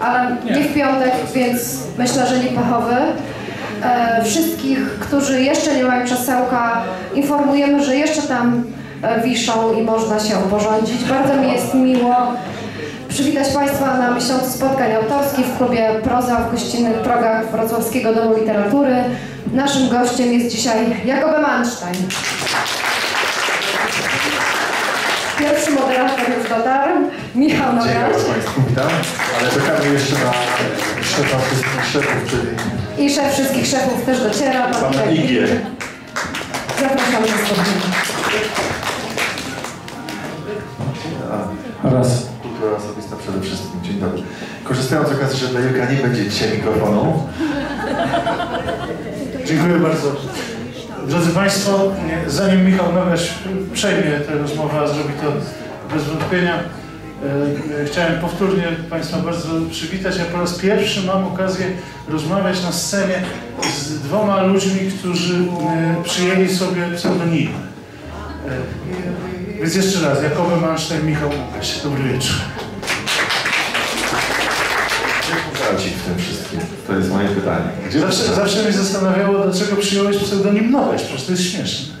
ale nie w piątek, więc myślę, że nie pechowy. E, wszystkich, którzy jeszcze nie mają krzesełka, informujemy, że jeszcze tam e, wiszą i można się porządzić. Bardzo mi jest miło przywitać Państwa na miesiącu spotkań autorskich w klubie Proza w gościnnych progach Wrocławskiego Domu Literatury. Naszym gościem jest dzisiaj Jakob Manstein. Pierwszy moderator już dotarł, Michał Dzień Nowak dobry Państwu, witam. Ale czekamy jeszcze na szefa wszystkich szefów, czyli i szef wszystkich szefów też dociera. pan pana Piotrek Igie. Zapraszamy na spotkanie. Raz. Kultura osobista przede wszystkim. Dzień dobry. Korzystając z okazji, że dla Jurka nie będzie dzisiaj mikrofonu, Dziękuję bardzo. Drodzy Państwo, zanim Michał Nogaś przejmie tę rozmowę, a zrobi to bez wątpienia, chciałem powtórnie Państwa bardzo przywitać. Ja po raz pierwszy mam okazję rozmawiać na scenie z dwoma ludźmi, którzy e, przyjęli sobie pseudonimy. E, Więc jeszcze raz, Jakoby Mansztajn, Michał Nogaś. Dobry wieczór. gdzie w tym wszystkim? To jest moje pytanie. Gdzie Zawsze, zawsze mnie zastanawiało, dlaczego przyjąłeś pseudonim Nogaś, przecież to jest śmieszne.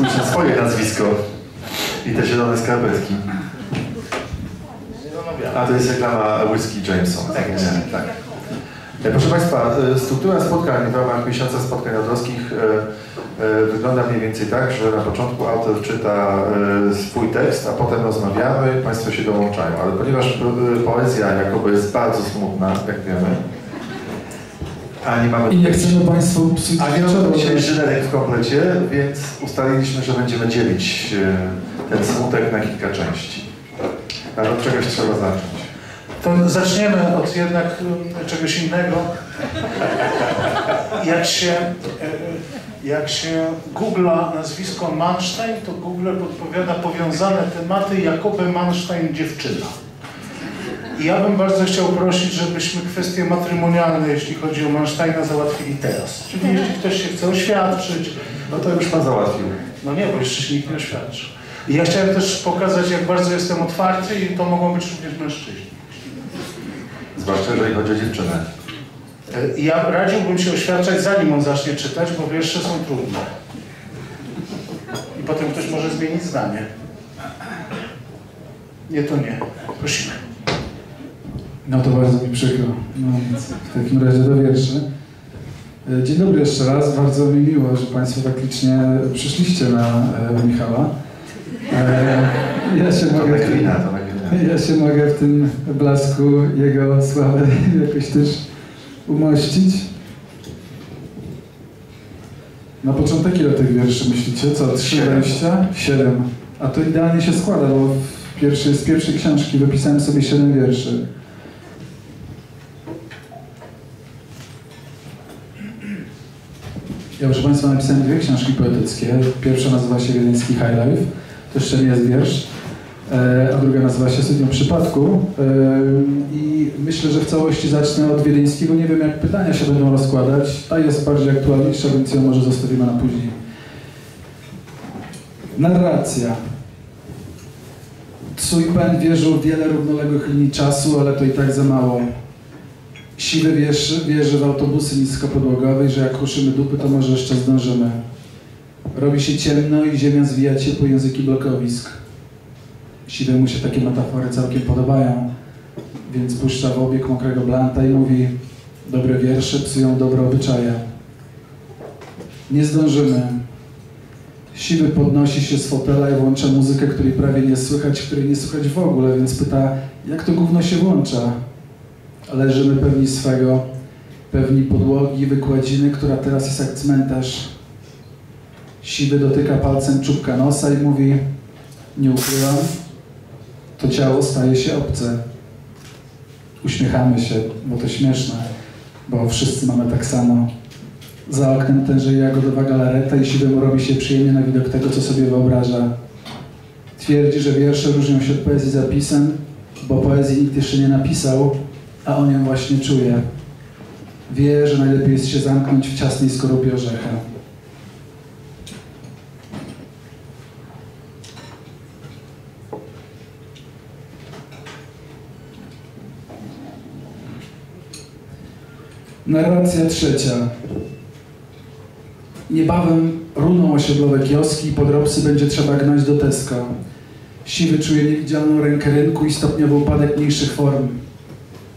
Spójrz na swoje nazwisko i te zielone skarpetki. A to jest reklama Whisky Jameson. Tak, nie, tak. E, Proszę Państwa, e, struktura spotkań w ramach miesiąca spotkań autorskich e, wygląda mniej więcej tak, że na początku autor czyta swój tekst, a potem rozmawiamy, Państwo się dołączają. Ale ponieważ poezja jakoby jest bardzo smutna, jak wiemy, a nie mamy I nie chcemy Państwu psuć a nie mamy dzisiaj żylerek w komplecie, więc ustaliliśmy, że będziemy dzielić e, ten smutek na kilka części. Ale od czegoś trzeba zacząć. To zaczniemy od jednak um, czegoś innego. Jak się, e, jak się googla nazwisko Manstein, to Google podpowiada powiązane tematy Jakoby Manstein dziewczyna. I ja bym bardzo chciał prosić, żebyśmy kwestie matrymonialne, jeśli chodzi o Mansteina, załatwili teraz. Czyli jeśli ktoś się chce oświadczyć, No to już Pan załatwił. no nie, bo jeszcze się nikt nie oświadczył. I ja chciałem też pokazać, jak bardzo jestem otwarty i to mogą być również mężczyźni. Zwłaszcza jeżeli chodzi o dziewczynę. E, Ja radziłbym się oświadczać, zanim on zacznie czytać, bo wiersze są trudne. I potem ktoś może zmienić zdanie. Nie, to nie. Prosimy. No to bardzo mi przykro. No więc w takim razie do wierszy. E, Dzień dobry jeszcze raz. Bardzo mi miło, że Państwo tak licznie przyszliście na e, Michała. E, ja się To mogę... to. Ja się mogę w tym blasku jego sławy jakoś też umościć. Na początek ile tych wierszy myślicie? Co? Trzy wejścia? Siedem. A to idealnie się składa, bo w pierwszej, z pierwszej książki wypisałem sobie siedem wierszy. Ja proszę Państwa napisałem dwie książki poetyckie. Pierwsza nazywa się Wiedeński High Life. To jeszcze nie jest wiersz. E, a druga nazywa się Studium Przypadku. E, I myślę, że w całości zacznę od wiedeńskiego. Nie wiem, jak pytania się będą rozkładać. Ta jest bardziej aktualniejsza, więc ją może zostawimy na później. Narracja. Twój pen wierzył w wiele równoległych linii czasu, ale to i tak za mało. Siwy wierzy, wierzy w autobusy niskopodłogowe i że jak ruszymy dupy, to może jeszcze zdążymy. Robi się ciemno i ziemia zwija ciepłe języki blokowisk. Siwemu się takie metafory całkiem podobają, więc puszcza w obieg mokrego blanta i mówi dobre wiersze psują dobre obyczaje. Nie zdążymy. Siwy podnosi się z fotela i włącza muzykę, której prawie nie słychać, której nie słychać w ogóle, więc pyta, jak to gówno się włącza? Leżymy pewni swego, pewni podłogi, wykładziny, która teraz jest jak cmentarz. Siwy dotyka palcem czubka nosa i mówi, nie ukrywam, to ciało staje się obce. Uśmiechamy się, bo to śmieszne, bo wszyscy mamy tak samo. Za oknem tęże jagodowa galareta i siwemu robi się przyjemnie na widok tego, co sobie wyobraża. Twierdzi, że wiersze różnią się od poezji zapisem, bo poezji nikt jeszcze nie napisał, a on ją właśnie czuje. Wie, że najlepiej jest się zamknąć w ciasnej skorupie orzecha. Narracja trzecia. Niebawem runą osiedlowe kioski i podrobcy będzie trzeba gnać do Tesco. Siwy czuje niewidzialną rękę rynku i stopniowy upadek mniejszych form.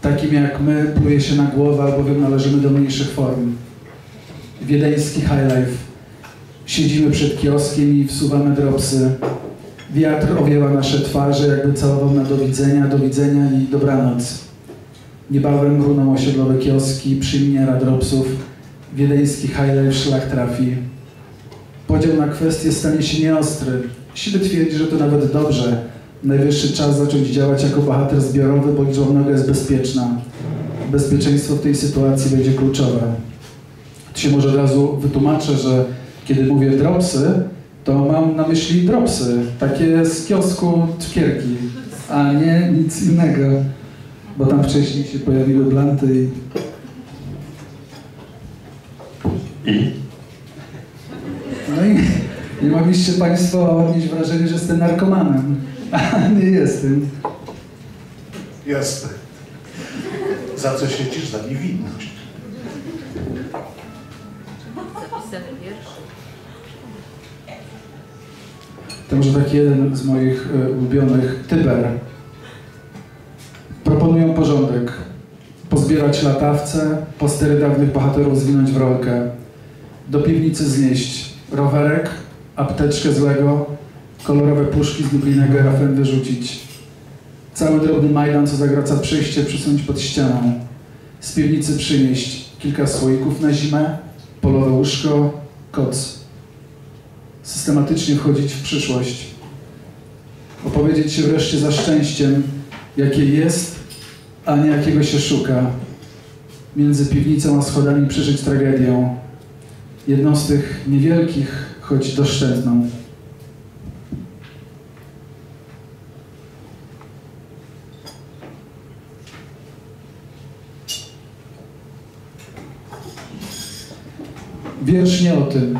Takim jak my pluje się na głowę, albowiem należymy do mniejszych form. Wiedeński highlife. Siedzimy przed kioskiem i wsuwamy dropsy. Wiatr owiewa nasze twarze, jakby całował na do widzenia, do widzenia i dobranoc. Niebawem runą osiedlowe kioski, przyjmie dropsów. Wiedeński highlife szlak trafi. Podział na kwestie stanie się nieostry. Siwy twierdzi, że to nawet dobrze. Najwyższy czas zacząć działać jako bohater zbiorowy, bo liczba mnoga jest bezpieczna. Bezpieczeństwo w tej sytuacji będzie kluczowe. Tu się może od razu wytłumaczę, że kiedy mówię dropsy, to mam na myśli dropsy, takie z kiosku cukierki, a nie nic innego, bo tam wcześniej się pojawiły blanty i I? No i nie mogliście Państwo odnieść wrażenie, że jestem narkomanem. A nie jestem. Jasne. Za co siedzisz? Za niewinność. Zapisany wiersz. To może taki jeden z moich e, ulubionych, Tyber. Proponują porządek. Pozbierać latawce, postery dawnych bohaterów zwinąć w rolkę. Do piwnicy znieść rowerek, apteczkę z Lego, kolorowe puszki z biblijnego rafem wyrzucić. Cały drobny majdan, co zagraca przejście, przesunąć pod ścianą. Z piwnicy przynieść kilka słoików na zimę, polowe łóżko, koc. Systematycznie wchodzić w przyszłość. Opowiedzieć się wreszcie za szczęściem, jakie jest, a nie jakiego się szuka. Między piwnicą a schodami przeżyć tragedię. Jedną z tych niewielkich, choć doszczętną. Wiersz nie o tym.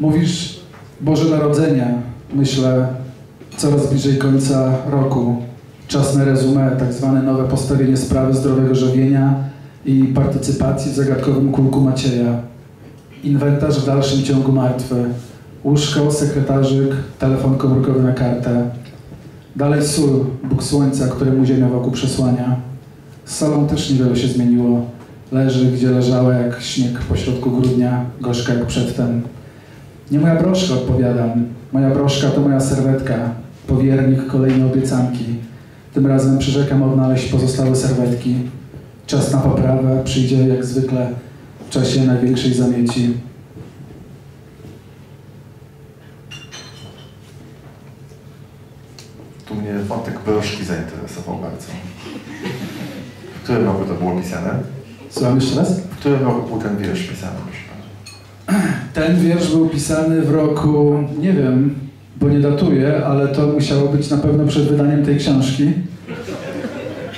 Mówisz Boże Narodzenia. Myślę, coraz bliżej końca roku. Czas na rezumę, tak zwane nowe postawienie sprawy zdrowego żywienia i partycypacji w zagadkowym kulku Macieja. Inwentarz w dalszym ciągu martwy. Łóżko, sekretarzyk, telefon komórkowy na kartę. Dalej sól, Bóg Słońca, któremu ziemia wokół przesłania. Z salą też niewiele się zmieniło. Leży, gdzie leżała jak śnieg pośrodku grudnia, gorzka jak przedtem. Nie moja broszka, odpowiadam. Moja broszka to moja serwetka. Powiernik kolejnej obiecanki. Tym razem przyrzekam odnaleźć pozostałe serwetki. Czas na poprawę przyjdzie jak zwykle w czasie największej zamieci. Tu mnie wątek broszki zainteresował bardzo. W którym roku to było pisane? Słucham jeszcze raz? W którym roku był ten wiersz pisany? Ten wiersz był pisany w roku, nie wiem, bo nie datuję, ale to musiało być na pewno przed wydaniem tej książki.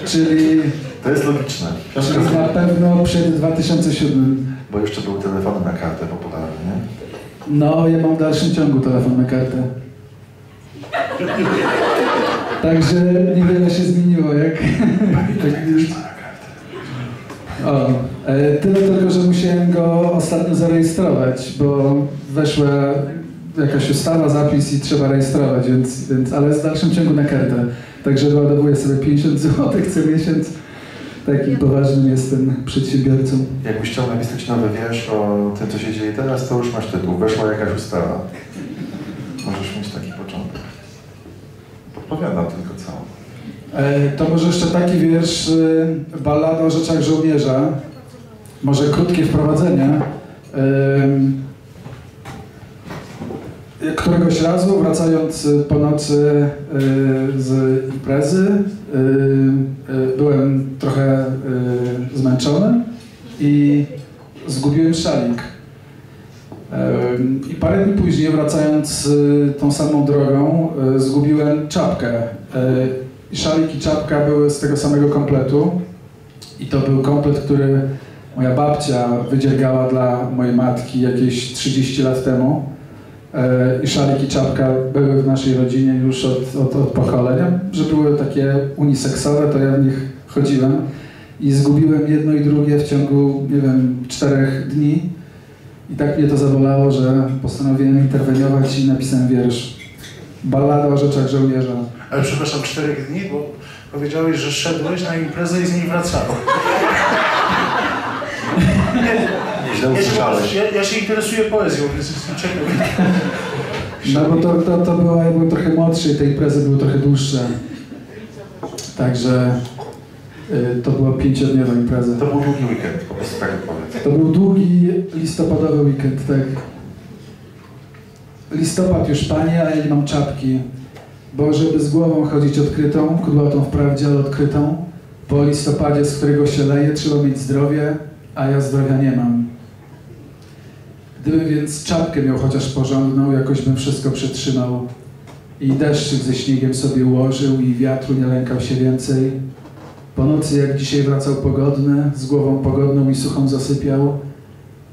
Czyli, To jest logiczne. Książka czyli na pewno przed 2007. Bo jeszcze były telefony na kartę popularne, nie? No, ja mam w dalszym ciągu telefon na kartę. Także niewiele się zmieniło, jak... tak, o, e, tyle tylko, że musiałem go ostatnio zarejestrować, bo weszła jakaś ustawa, zapis i trzeba rejestrować, więc, więc ale jest w dalszym ciągu na kartę. Także ładowuję sobie 50 zł co miesiąc. Takim poważnym jestem przedsiębiorcą. Jakbyś chciał napisać nowy wiersz o tym, co się dzieje teraz, to już masz tytuł. Weszła jakaś ustawa. Możesz mieć taki początek. Podpowiadam tylko To może jeszcze taki wiersz, y, ballada o rzeczach żołnierza. Może krótkie wprowadzenie. Któregoś razu, wracając po nocy y, z imprezy, y, byłem trochę zmęczony i zgubiłem szalik. I parę dni później, wracając tą samą drogą, zgubiłem czapkę. I szalik i czapka były z tego samego kompletu. I to był komplet, który moja babcia wydziergała dla mojej matki jakieś 30 lat temu. E, I szalik i czapka były w naszej rodzinie już od, od, od pokolenia, że były takie uniseksowe, to ja w nich chodziłem. i zgubiłem jedno i drugie w ciągu, nie wiem, czterech dni. I tak mnie to zabolało, że postanowiłem interweniować i napisałem wiersz. Ballada o rzeczach żołnierza. Ale przepraszam, czterech dni, bo powiedziałeś, że szedłeś na imprezę i z niej wracałeś. Źle Ja się, usłyszałeś. ja, ja się interesuję poezją, więc jestem ciekaw. No bo to, to, to była, ja byłem trochę młodszy i te imprezy były trochę dłuższe. Także y, to była pięciodniowa impreza. To był długi weekend, po prostu tak odpowiedz. To był długi listopadowy weekend, tak. Listopad już panie, a ja nie mam czapki. Bo żeby z głową chodzić odkrytą, kudłatą wprawdzie, ale odkrytą, po listopadzie, z którego się leje, trzeba mieć zdrowie, a ja zdrowia nie mam. Gdybym więc czapkę miał chociaż porządną, jakoś bym wszystko przetrzymał. I deszczyk ze śniegiem sobie ułożył i wiatru nie lękał się więcej. Po nocy, jak dzisiaj wracał pogodny, z głową pogodną i suchą zasypiał.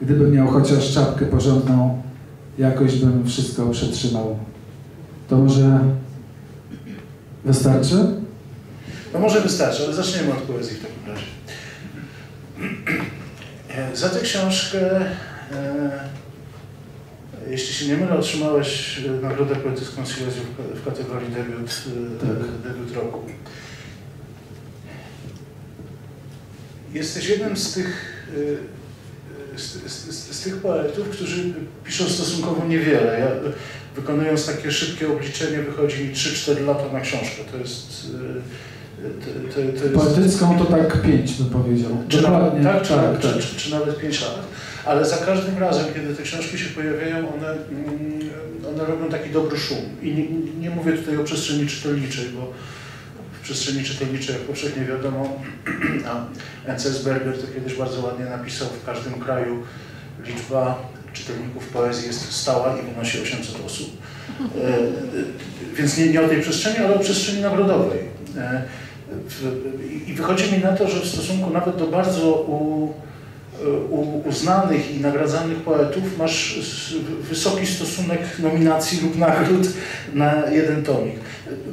Gdybym miał chociaż czapkę porządną, jakoś bym wszystko przetrzymał. To może wystarczy? No może wystarczy, ale zaczniemy od poezji w takim razie. Za tę książkę, e, jeśli się nie mylę, otrzymałeś e, Nagrodę Poetycką w, kategorii debiut, e, Tak. debiut roku. Jesteś jednym z tych, z, z, z, tych poetów, którzy piszą stosunkowo niewiele. Ja, wykonując takie szybkie obliczenie, wychodzi mi 3-4 lata na książkę. To jest... e, To, to, to jest Poetycką to tak pięć bym powiedział. czy nawet, tak, czy, tak, tak. Czy, czy, czy nawet 5 lat. Ale za każdym razem, kiedy te książki się pojawiają, one, mm, one robią taki dobry szum. I nie, nie mówię tutaj o przestrzeni czytelniczej, bo przestrzeni czytelniczej, jak powszechnie wiadomo, a N.C.S. Berger to kiedyś bardzo ładnie napisał, w każdym kraju liczba czytelników poezji jest stała i wynosi 800 osób. E, Więc nie, nie o tej przestrzeni, ale o przestrzeni nagrodowej. E, w- I wychodzi mi na to, że w stosunku nawet do bardzo u, uznanych i nagradzanych poetów masz wysoki stosunek nominacji lub nagród na jeden tomik.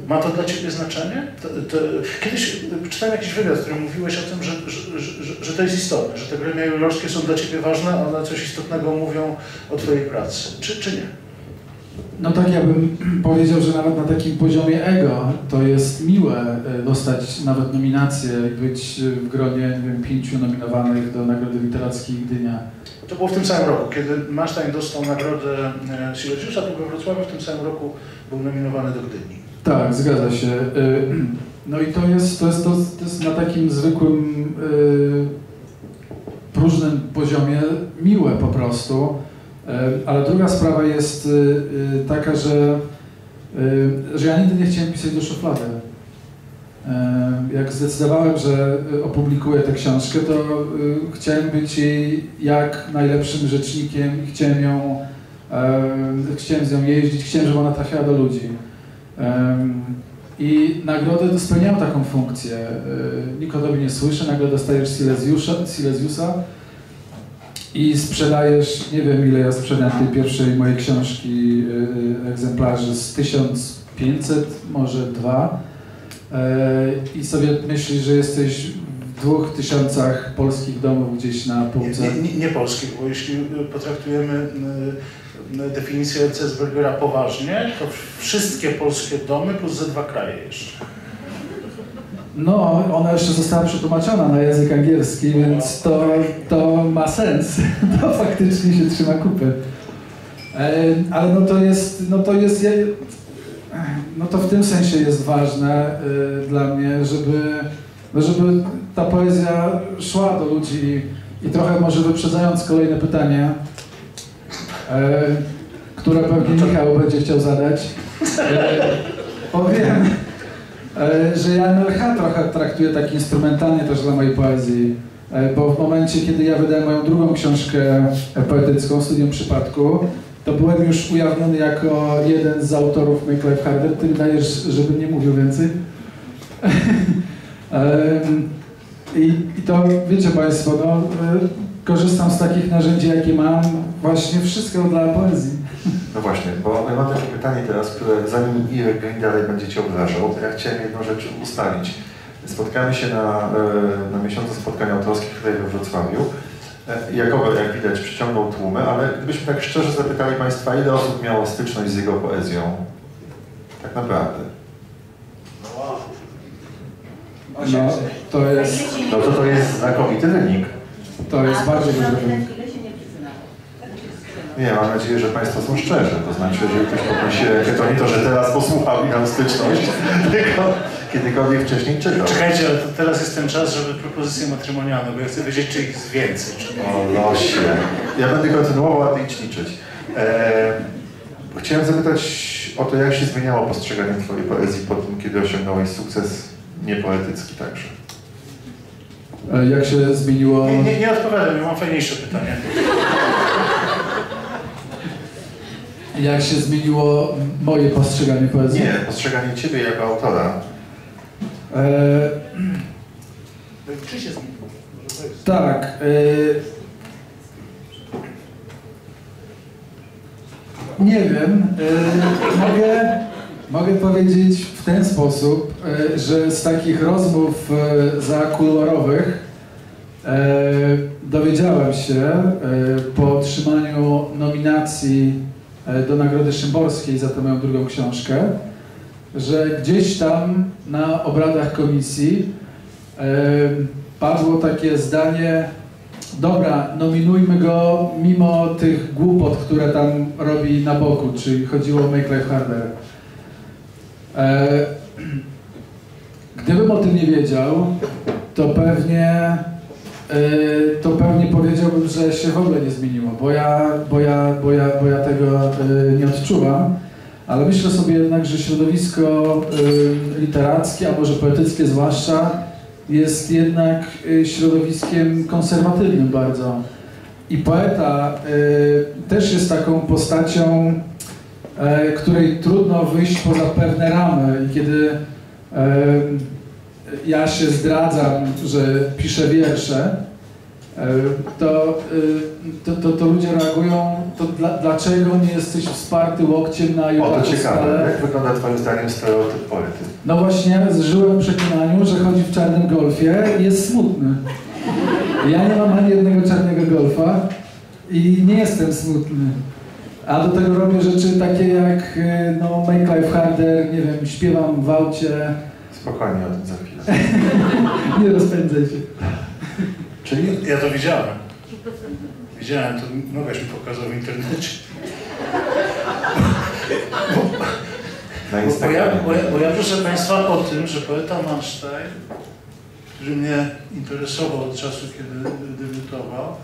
Ma to dla Ciebie znaczenie? To, to, kiedyś czytałem jakiś wywiad, w którym mówiłeś o tym, że, że, że, że to jest istotne, że te gremia jurorskie są dla Ciebie ważne, one coś istotnego mówią o Twojej pracy. Czy, czy nie? No tak ja bym powiedział, że nawet na takim poziomie ego to jest miłe e, dostać nawet nominację i być e, w gronie nie wiem, pięciu nominowanych do Nagrody Literackiej Gdynia. To było w tym samym roku, kiedy Manstein dostał nagrodę e, Silesiusza, to we Wrocławiu w tym samym roku był nominowany do Gdyni. Tak, zgadza się. No i to jest, to jest, to jest, na takim zwykłym, próżnym poziomie miłe po prostu. Y, Ale druga sprawa jest y, y, taka, że, że ja nigdy nie chciałem pisać do szuflady. Jak zdecydowałem, że opublikuję tę książkę, to chciałem być jej jak najlepszym rzecznikiem chciałem ją, chciałem z nią jeździć, chciałem, żeby ona trafiała do ludzi. I nagrody spełniają taką funkcję. Nikt o tobie nie słyszy, nagle dostajesz Silesiusza, Silesiusa i sprzedajesz, nie wiem ile ja sprzedałem tej pierwszej mojej książki y, egzemplarzy, z 1500, może dwa. E, I sobie myślisz, że jesteś w dwóch tysiącach polskich domów gdzieś na półce. nie, nie, nie polskich, bo jeśli potraktujemy y, y, definicję Cesbergera poważnie, to wszystkie polskie domy plus ze dwa kraje jeszcze. No, ona jeszcze została przetłumaczona na język angielski, więc to, to ma sens. To faktycznie się trzyma kupy. E, Ale no to jest, no to jest, no to w tym sensie jest ważne e, dla mnie, żeby, no żeby ta poezja szła do ludzi i trochę może wyprzedzając kolejne pytanie, e, które pewnie Michał będzie chciał zadać, powiem, że ja MLH trochę traktuję tak instrumentalnie też dla mojej poezji, E, bo w momencie, kiedy ja wydałem moją drugą książkę e, poetycką, Studium Przypadku, to byłem już ujawniony jako jeden z autorów Make Life Harder. Ty dajesz, żebym nie mówił więcej? I, I to, wiecie Państwo, no, e, korzystam z takich narzędzi, jakie mam, właśnie wszystko dla poezji. No właśnie, bo ja mam takie pytanie teraz, które zanim Irek Green dalej będzie Cię obrażał, to ja chciałem jedną rzecz ustalić. Spotkamy się na, e, na miesiącu spotkań autorskich tutaj we Wrocławiu. E, Jakobo, jak widać, przyciągnął tłumy, ale gdybyśmy tak szczerze zapytali Państwa, ile osób miało styczność z jego poezją? Tak naprawdę. No, to jest, No to to jest znakomity wynik. to jest bardzo duży wynik. Nie, mam nadzieję, że Państwo są szczerzy. To znaczy, że ktoś rękę, to nie to, że teraz posłuchał i miał styczność, tylko kiedykolwiek wcześniej czytał. Czekajcie, ale to teraz jest ten czas, żeby propozycje matrymonialne, bo ja chcę wiedzieć, czy ich jest więcej. Czy nie. O losie. Ja będę kontynuował, a idź liczyć. E, chciałem zapytać o to, jak się zmieniało postrzeganie Twojej poezji po tym, kiedy osiągnąłeś sukces niepoetycki także. E, Jak się zmieniło... Nie, nie, nie odpowiadam, ja mam fajniejsze pytanie. Jak się zmieniło moje postrzeganie poezji? Nie, postrzeganie Ciebie jako autora. E, Czy się zmieniło? Tak. E, nie wiem. E, mogę, mogę powiedzieć w ten sposób, e, że z takich rozmów e, zakuluarowych e, dowiedziałem się e, po otrzymaniu nominacji do Nagrody Szymborskiej za tę moją drugą książkę, że gdzieś tam na obradach komisji e, padło takie zdanie, dobra, nominujmy go mimo tych głupot, które tam robi na boku, czyli chodziło o Make Life Harder. E, gdybym o tym nie wiedział, to pewnie e, to pewnie powiedziałbym, że się w ogóle nie zmieniło, bo ja, bo ja, bo ja, bo ja tego e, nie odczuwam. Ale myślę sobie jednak, że środowisko y, literackie, a może poetyckie zwłaszcza, jest jednak środowiskiem konserwatywnym bardzo. I poeta też jest taką postacią, której trudno wyjść poza pewne ramy. I kiedy ja się zdradzam, że piszę wiersze, y, to, y, to, to, to ludzie reagują, to dla, dlaczego nie jesteś wsparty łokciem na O, Joachim to ciekawe. Skalę? Jak wygląda Twoim zdaniem stereotyp poety? No właśnie, żyłem w przekonaniu, że chodzi w czarnym golfie i jest smutny. Ja nie mam ani jednego czarnego golfa i nie jestem smutny. A do tego robię rzeczy takie jak y, no, Make Life Harder, nie wiem, śpiewam w aucie. Spokojnie o tym za chwilę. Nie rozpędzaj się. Czyli Ja to widziałem. Widziałem, to Nogaś mi pokazał w internecie. na Bo, bo, ja, bo, ja, bo ja proszę Państwa o tym, że poeta Manstein, który mnie interesował od czasu, kiedy debiutował,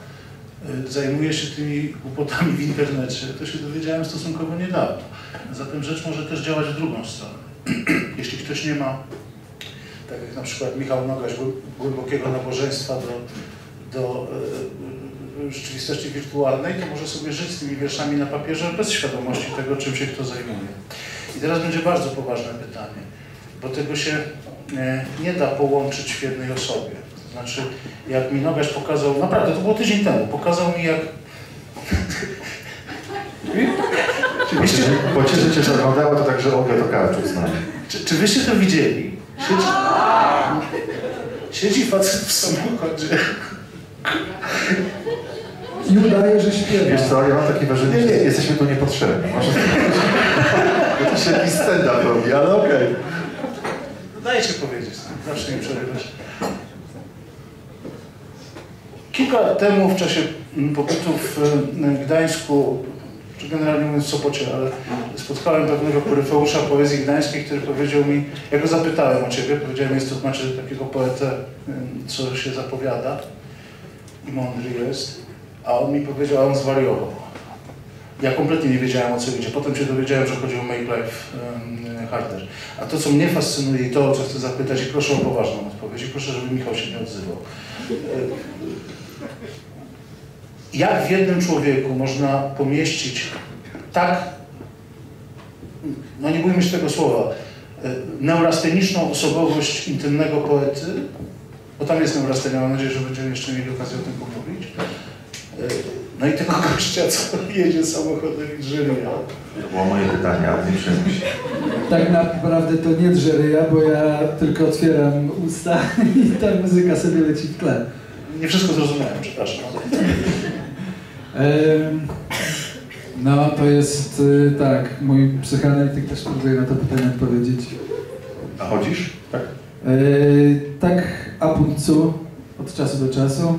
y, zajmuje się tymi głupotami w internecie, to się dowiedziałem stosunkowo niedawno. Zatem rzecz może też działać w drugą stronę. Jeśli ktoś nie ma, tak jak na przykład Michał Nogaś, głę- głębokiego nabożeństwa do, do e, rzeczywistości wirtualnej, to może sobie żyć z tymi wierszami na papierze bez świadomości tego, czym się kto zajmuje. I teraz będzie bardzo poważne pytanie, bo tego się e, nie da połączyć w jednej osobie. To znaczy, jak mi Nogaś pokazał, naprawdę, to było tydzień temu, pokazał mi jak... Oczywiście, Pocieszę Cię, że oglądało to także Olga Tokarczuk z nami. czy, czy wyście to widzieli? Siedzi, siedzi facet w samochodzie. I udaje, że śpiewa. Wiesz co, ja mam takie wrażenie, Nie, że jesteśmy tu niepotrzebni. Może to się jakiś stand-up robi, ale okej. Dajcie powiedzieć, zawsze nie przerywać. Kilka lat temu w czasie mm, pobytu w e, Gdańsku, czy generalnie mówiąc w Sopocie, ale spotkałem pewnego koryfeusza poezji gdańskiej, który powiedział mi, ja go zapytałem o ciebie, powiedziałem, jest to znaczy takiego poetę, co się zapowiada i mądry jest, a on mi powiedział, a on zwariował. Ja kompletnie nie wiedziałem o co idzie. Potem się dowiedziałem, że chodzi o Make Life Harder. A to, co mnie fascynuje i to, o co chcę zapytać, i proszę o poważną odpowiedź, i proszę, żeby Michał się nie odzywał. E, Jak w jednym człowieku można pomieścić tak, no nie bójmy się tego słowa, e, neurasteniczną osobowość intymnego poety, bo tam jest neurastenia, mam nadzieję, że będziemy jeszcze mieli okazję o tym pomówić, e, No i tego gościa, co jedzie samochodem i drzewie. To było moje pytanie, ale nie się. Tak naprawdę to nie drze ryja, bo ja tylko otwieram usta i ta muzyka sobie leci w tle. Nie wszystko zrozumiałem, przepraszam. No, to jest y, tak, mój psychoanalityk też próbuje na to pytanie odpowiedzieć. A chodzisz? Tak. Yy, tak a puncu od czasu do czasu,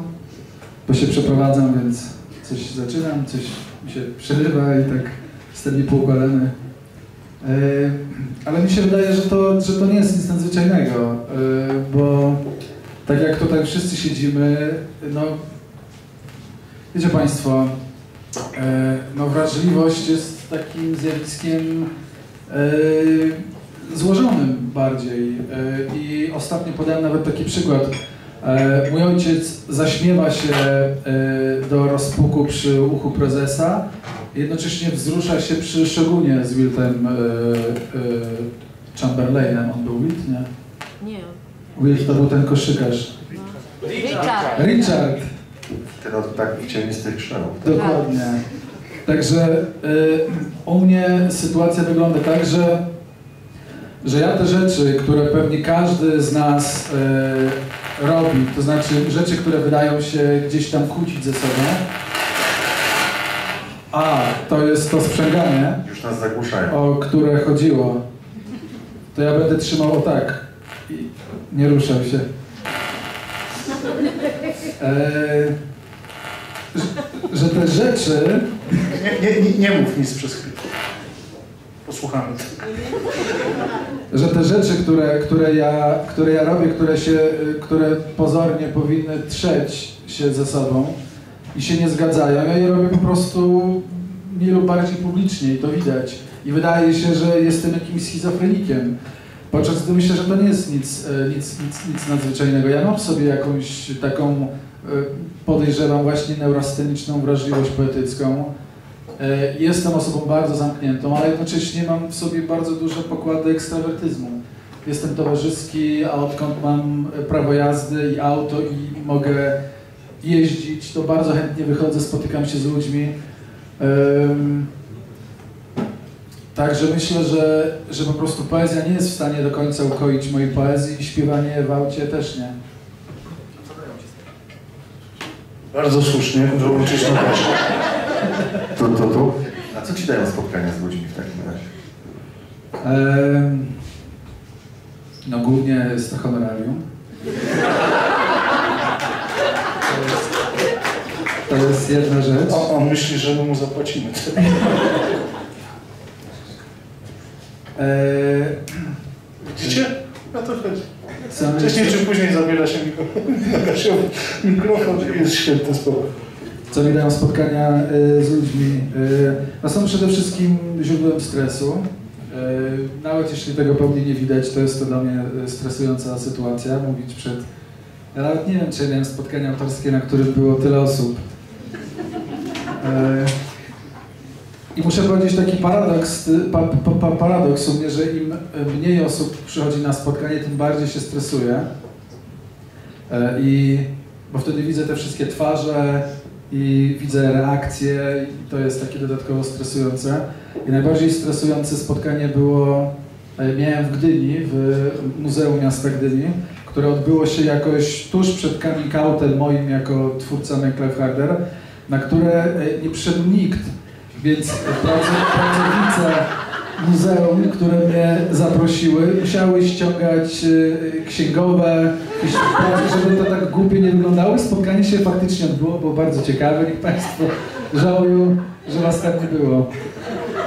bo się przeprowadzam, więc coś zaczynam, coś mi się przerywa i tak jestem niepoukładany. Yy, ale mi się wydaje, że to, że to nie jest nic nadzwyczajnego, yy, bo tak jak tutaj wszyscy siedzimy, no wiecie Państwo, no wrażliwość jest takim zjawiskiem yy, złożonym bardziej. Yy, I ostatnio podałem nawet taki przykład. Mój ojciec zaśmiewa się do rozpuku przy uchu prezesa, jednocześnie wzrusza się przy szogunie z Wiltem Chamberlainem. On był Wilt, nie? Nie. Wilt to był ten koszykarz. Richard. Richard! Od tak cienistych krzewów. Dokładnie. Także y, u mnie sytuacja wygląda tak, że, że ja te rzeczy, które pewnie każdy z nas y, robi, to znaczy rzeczy, które wydają się gdzieś tam kłócić ze sobą, a to jest to sprzęganie, Już nas zagłuszają. o które chodziło, to ja będę trzymał o tak i nie ruszał się. E, że, że te rzeczy Nie, nie, nie, nie mów nic przez chwilę. Posłuchamy. że te rzeczy, które, które, ja, które ja robię, które, się, które pozornie powinny trzeć się ze sobą i się nie zgadzają, ja je robię po prostu mniej lub bardziej publicznie i to widać. I wydaje się, że jestem jakimś schizofrenikiem. Podczas gdy myślę, że to nie jest nic, y, nic, nic, nic nadzwyczajnego. Ja mam w sobie jakąś taką, y, podejrzewam właśnie neurasteniczną wrażliwość poetycką. E, Jestem osobą bardzo zamkniętą, ale jednocześnie mam w sobie bardzo duże pokłady ekstrawertyzmu. Jestem towarzyski, a odkąd mam prawo jazdy i auto i mogę jeździć, to bardzo chętnie wychodzę, spotykam się z ludźmi. Także myślę, że, że po prostu poezja nie jest w stanie do końca ukoić mojej poezji i śpiewanie w aucie też nie. Bardzo słusznie, wyłączyć na. Tu, tu, tu. A co ci dają spotkania z ludźmi w takim razie? Em, No głównie jest to honorarium. To jest, to jest jedna rzecz. On, on myśli, że my mu zapłacimy. E, Widzicie? Na to chodzi. Wcześniej czy później zabiera się mikrofon. I jest świetny spokój. co mi dają spotkania e, z ludźmi? E, No są przede wszystkim źródłem stresu. Nawet jeśli tego pewnie nie widać, to jest to dla mnie stresująca sytuacja, mówić przed... Ja nawet nie wiem, czy miałem spotkania autorskie, na których było tyle osób. I muszę powiedzieć taki paradoks, y, pa, pa, pa, paradoks u mnie, że im mniej osób przychodzi na spotkanie, tym bardziej się stresuję. E, I bo wtedy widzę te wszystkie twarze i widzę reakcje i to jest takie dodatkowo stresujące. I najbardziej stresujące spotkanie było, e, miałem w Gdyni, w Muzeum Miasta Gdyni, które odbyło się jakoś tuż przed coming moim jako twórca Clive Harder, na które e, nie przyszedł nikt, więc pracownice muzeum, które mnie zaprosiły, musiały ściągać e, księgowe, żeby to tak głupie nie wyglądało. Spotkanie się faktycznie odbyło, było bardzo ciekawe. Niech Państwo żałują, że Was tam nie było.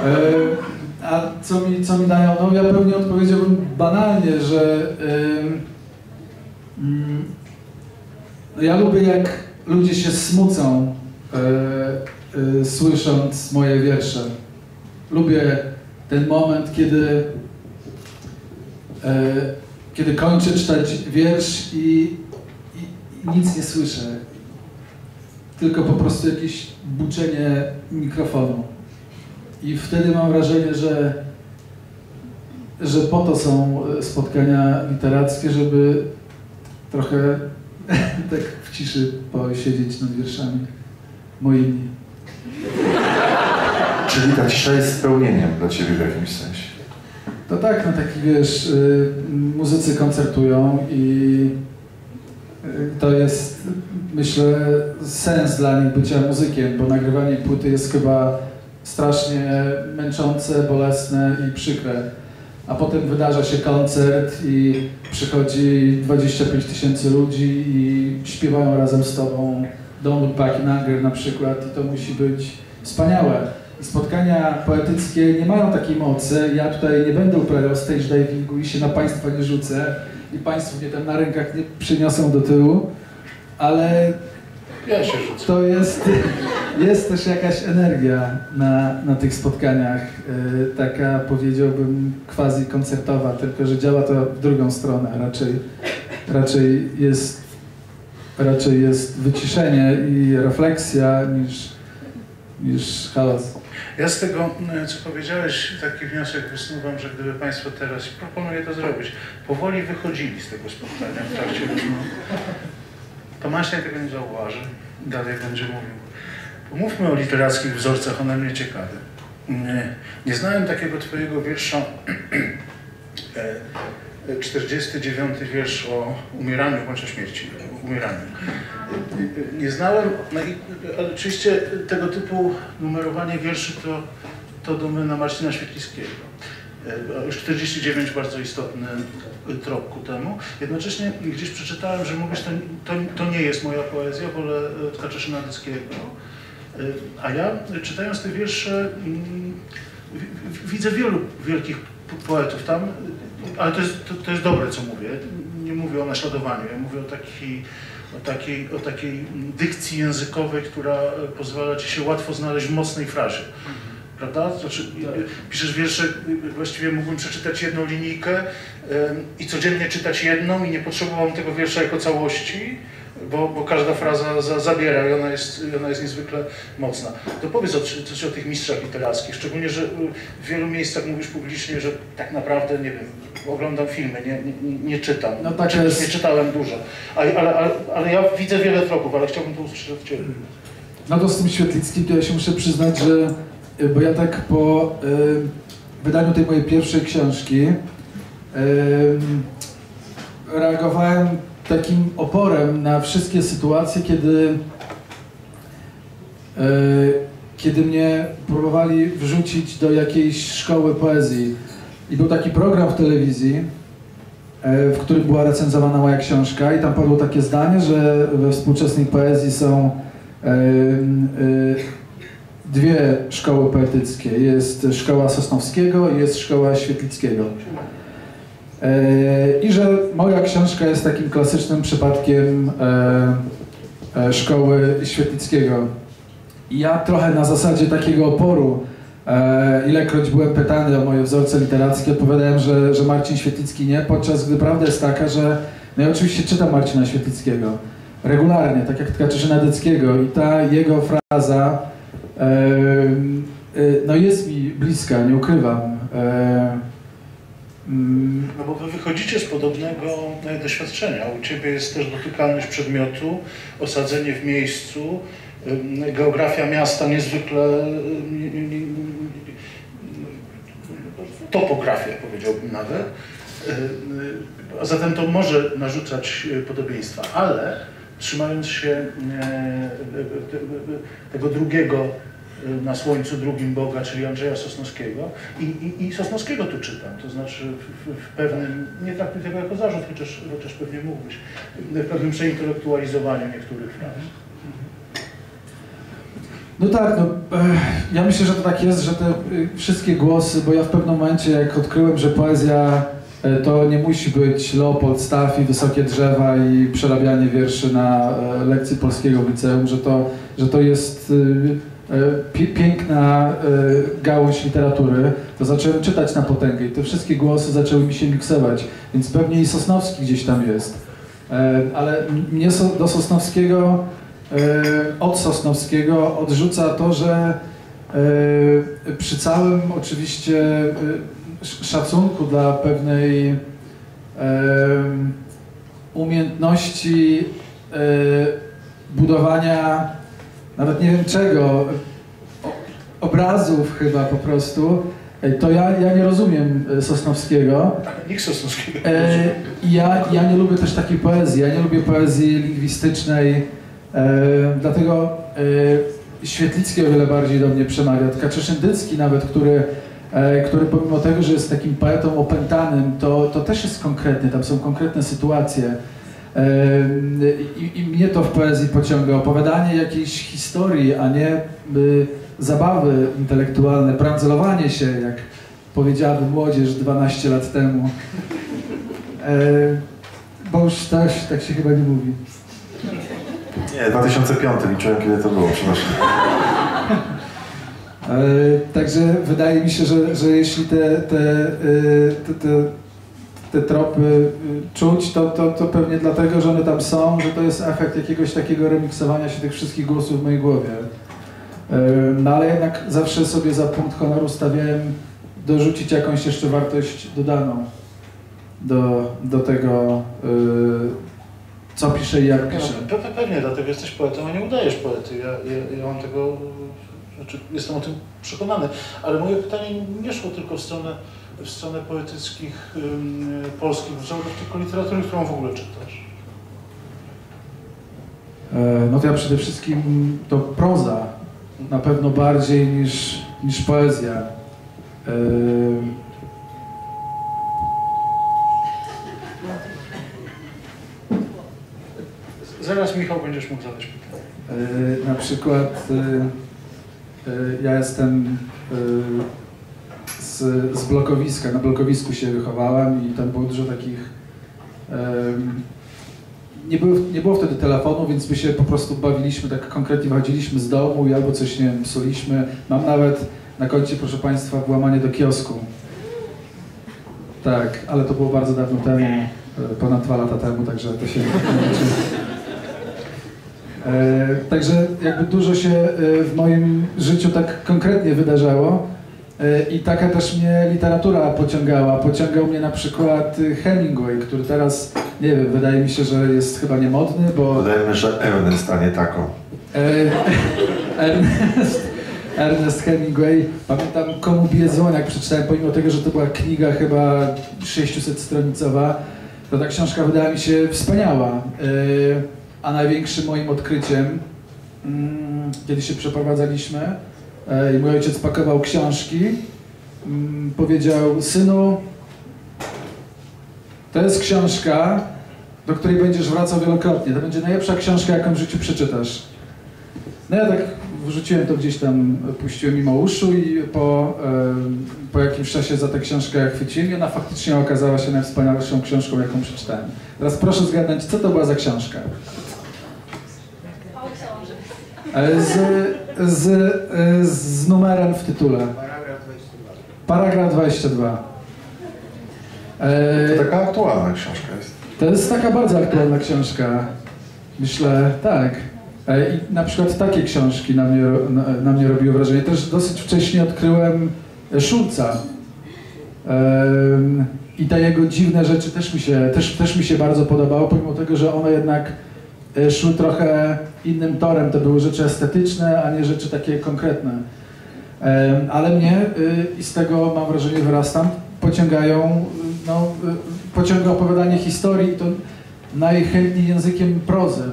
E, A co mi, co mi dają? No ja pewnie odpowiedziałbym banalnie, że mm, no ja lubię jak ludzie się smucą e, słysząc moje wiersze. Lubię ten moment, kiedy e, kiedy kończę czytać wiersz i, i, i nic nie słyszę. Tylko po prostu jakieś buczenie mikrofonu. I wtedy mam wrażenie, że, że po to są e, spotkania literackie, żeby trochę tak w ciszy posiedzieć nad wierszami. moimi. Czyli ta cisza jest spełnieniem dla ciebie w jakimś sensie. To tak, no taki wiesz, y, muzycy koncertują i y, to jest, myślę, sens dla nich bycia muzykiem, bo nagrywanie płyty jest chyba strasznie męczące, bolesne i przykre. A potem wydarza się koncert i przychodzi 25 tysięcy ludzi i śpiewają razem z tobą Don't Look Back in Anger na przykład i to musi być wspaniałe. Spotkania poetyckie nie mają takiej mocy. Ja tutaj nie będę uprawiał stage divingu i się na Państwa nie rzucę i Państwo mnie tam na rękach nie przyniosą do tyłu, ale Ja się rzucę. to jest, jest też jakaś energia na, na tych spotkaniach, y, taka powiedziałbym quasi koncertowa, tylko że działa to w drugą stronę, raczej, raczej, jest, raczej jest wyciszenie i refleksja niż, niż chaos. Ja z tego, e, co powiedziałeś, taki wniosek wysuwam, że gdyby Państwo teraz, proponuję to zrobić, powoli wychodzili z tego spotkania w trakcie to tego nie zauważy, dalej będzie mówił. Pomówmy o literackich wzorcach, one mnie ciekawe. Nie, nie znałem takiego Twojego wiersza, e, e, 49 wiersz o umieraniu, bądź o śmierci, o umieraniu. Nie znałem, no i ale oczywiście tego typu numerowanie wierszy to, to domena Marcina Świetlickiego. E, Już 49 bardzo istotny trop ku temu. Jednocześnie gdzieś przeczytałem, że mówisz, to, to, to nie jest moja poezja, wolę e, Tkacza Szynadyckiego. E, A ja czytając te wiersze mm, widzę wielu wielkich po- poetów tam, ale to jest, to, to jest dobre, co mówię. Nie mówię o naśladowaniu, ja mówię o takiej, o takiej, o takiej dykcji językowej, która e, pozwala ci się łatwo znaleźć w mocnej frazie. Prawda? Znaczy, e, piszesz wiersze, e, właściwie mógłbym przeczytać jedną linijkę i codziennie czytać jedną i nie potrzebowałbym tego wiersza jako całości, bo, bo każda fraza za, zabiera i ona jest, ona jest niezwykle mocna. To powiedz o, coś o tych mistrzach literackich, szczególnie, że w wielu miejscach mówisz publicznie, że tak naprawdę, nie wiem, oglądam filmy, nie, nie, nie czytam. No tak Czy- jest. Nie czytałem dużo. Ale, ale, ale, ale ja widzę wiele tropów, ale chciałbym to usłyszeć od Ciebie. No to z tym Świetlickim to ja się muszę przyznać, że y, bo ja tak po y, wydaniu tej mojej pierwszej książki y, reagowałem takim oporem na wszystkie sytuacje, kiedy y, kiedy mnie próbowali wrzucić do jakiejś szkoły poezji. I był taki program w telewizji, e, w którym była recenzowana moja książka i tam padło takie zdanie, że we współczesnej poezji są e, e, dwie szkoły poetyckie. Jest szkoła Sosnowskiego i jest szkoła Świetlickiego. E, I że moja książka jest takim klasycznym przypadkiem e, e, szkoły Świetlickiego. Ja trochę na zasadzie takiego oporu, ilekroć byłem pytany o moje wzorce literackie, odpowiadałem, że, że Marcin Świetlicki nie, podczas gdy prawda jest taka, że no ja oczywiście czytam Marcina Świetlickiego regularnie, tak jak Tkaczyszy Nadyckiego i ta jego fraza no jest mi bliska, nie ukrywam. E, mm, No bo wy wychodzicie z podobnego e, doświadczenia. U ciebie jest też dotykalność przedmiotu, osadzenie w miejscu, geografia miasta niezwykle, topografia powiedziałbym nawet. A zatem to może narzucać y, podobieństwa, ale trzymając się e, te- te- tego drugiego na słońcu drugim Boga, czyli Andrzeja Sosnowskiego. I, i, i Sosnowskiego tu czytam, to znaczy w, w, pewnym, nie traktuję tego jako zarzut, chociaż, chociaż pewnie mógłbyś, w pewnym przeintelektualizowaniu niektórych fraz. No tak, no, e, ja myślę, że to tak jest, że te y, wszystkie głosy, bo ja w pewnym momencie jak odkryłem, że poezja e, to nie musi być Leopold Staff i wysokie drzewa i przerabianie wierszy na e, lekcji polskiego w liceum, że to, że to jest y, piękna e, gałąź literatury, to zacząłem czytać na potęgę i te wszystkie głosy zaczęły mi się miksować, więc pewnie i Sosnowski gdzieś tam jest. E, Ale mnie do Sosnowskiego e, od Sosnowskiego odrzuca to, że e, przy całym oczywiście e, sz- szacunku dla pewnej e, umiejętności e, budowania nawet nie wiem czego, obrazów chyba po prostu, to ja, ja nie rozumiem e, Sosnowskiego. Nikt Sosnowskiego. E, ja, ja nie lubię też takiej poezji, ja nie lubię poezji lingwistycznej, e, dlatego e, Świetlicki o wiele bardziej do mnie przemawia. Tkaczyszyndycki nawet, który, e, który pomimo tego, że jest takim poetą opętanym, to, to też jest konkretny, tam są konkretne sytuacje. I, I mnie to w poezji pociąga. Opowiadanie jakiejś historii, a nie y, zabawy intelektualne, brandzlowanie się, jak powiedziałaby młodzież 12 lat temu. Bo już tak, tak się chyba nie mówi. Nie, 2005 liczyłem kiedy to było, przepraszam. E, także wydaje mi się, że, że jeśli te, te, e, te, te, te tropy y, czuć, to, to, to pewnie dlatego, że one tam są, że to jest efekt jakiegoś takiego remiksowania się tych wszystkich głosów w mojej głowie. E, No ale jednak zawsze sobie za punkt honoru stawiałem dorzucić jakąś jeszcze wartość dodaną do, do tego, y, co piszę i jak piszę. no, pe- pe- pewnie, dlatego jesteś poetą, a nie udajesz poety. Ja, ja, ja mam tego, znaczy jestem o tym przekonany. Ale moje pytanie nie szło tylko w stronę, w stronę poetyckich polskich wzorów, tylko literatury, którą w ogóle czytasz. E, No to ja przede wszystkim to proza, na pewno bardziej niż, niż poezja. E, Zaraz Michał będziesz mógł zadać pytanie. e, Na przykład ja jestem z, z blokowiska, na blokowisku się wychowałem i tam było dużo takich em, nie było, nie było wtedy telefonu, więc my się po prostu bawiliśmy, tak konkretnie wychodziliśmy z domu i albo coś, nie wiem, psuliśmy. Mam nawet na koncie, proszę Państwa, włamanie do kiosku. Tak, ale to było bardzo dawno temu, e, ponad dwa lata temu, także to się nie. E, Także jakby dużo się e, w moim życiu tak konkretnie wydarzało i taka też mnie literatura pociągała. Pociągał mnie na przykład e, Hemingway, który teraz, nie wiem, wydaje mi się, że jest chyba niemodny, bo Dodajmy, że Ernest, a nie tako. e, Ernest, Ernest Hemingway, pamiętam Komu bije dzwon, jak przeczytałem, pomimo tego, że to była kniga chyba 600-stronicowa, to ta książka wydała mi się wspaniała. E, A największym moim odkryciem, mm, kiedy się przeprowadzaliśmy e, i mój ojciec pakował książki, mm, powiedział, synu, to jest książka, do której będziesz wracał wielokrotnie. To będzie najlepsza książka, jaką w życiu przeczytasz. No ja tak wrzuciłem to gdzieś tam, puściłem mimo uszu i po, em, po jakimś czasie za tę książkę chwyciłem i ona faktycznie okazała się najwspanialszą książką, jaką przeczytałem. Teraz proszę zgadnąć, co to była za książka? E, Z, z, e, z numerem w tytule. Paragraf 22. E, To taka aktualna książka jest. to jest taka bardzo aktualna książka. Myślę, tak. E, I na przykład takie książki na mnie, na, na mnie robiły wrażenie. Też dosyć wcześnie odkryłem Szulca. I te jego dziwne rzeczy też mi, się, też, też mi się bardzo podobało, pomimo tego, że one jednak szły trochę innym torem. To były rzeczy estetyczne, a nie rzeczy takie konkretne. Ale mnie, y, i z tego mam wrażenie wyrastam, pociągają, y, no, y, pociąga opowiadanie historii i to najchętniej językiem prozy.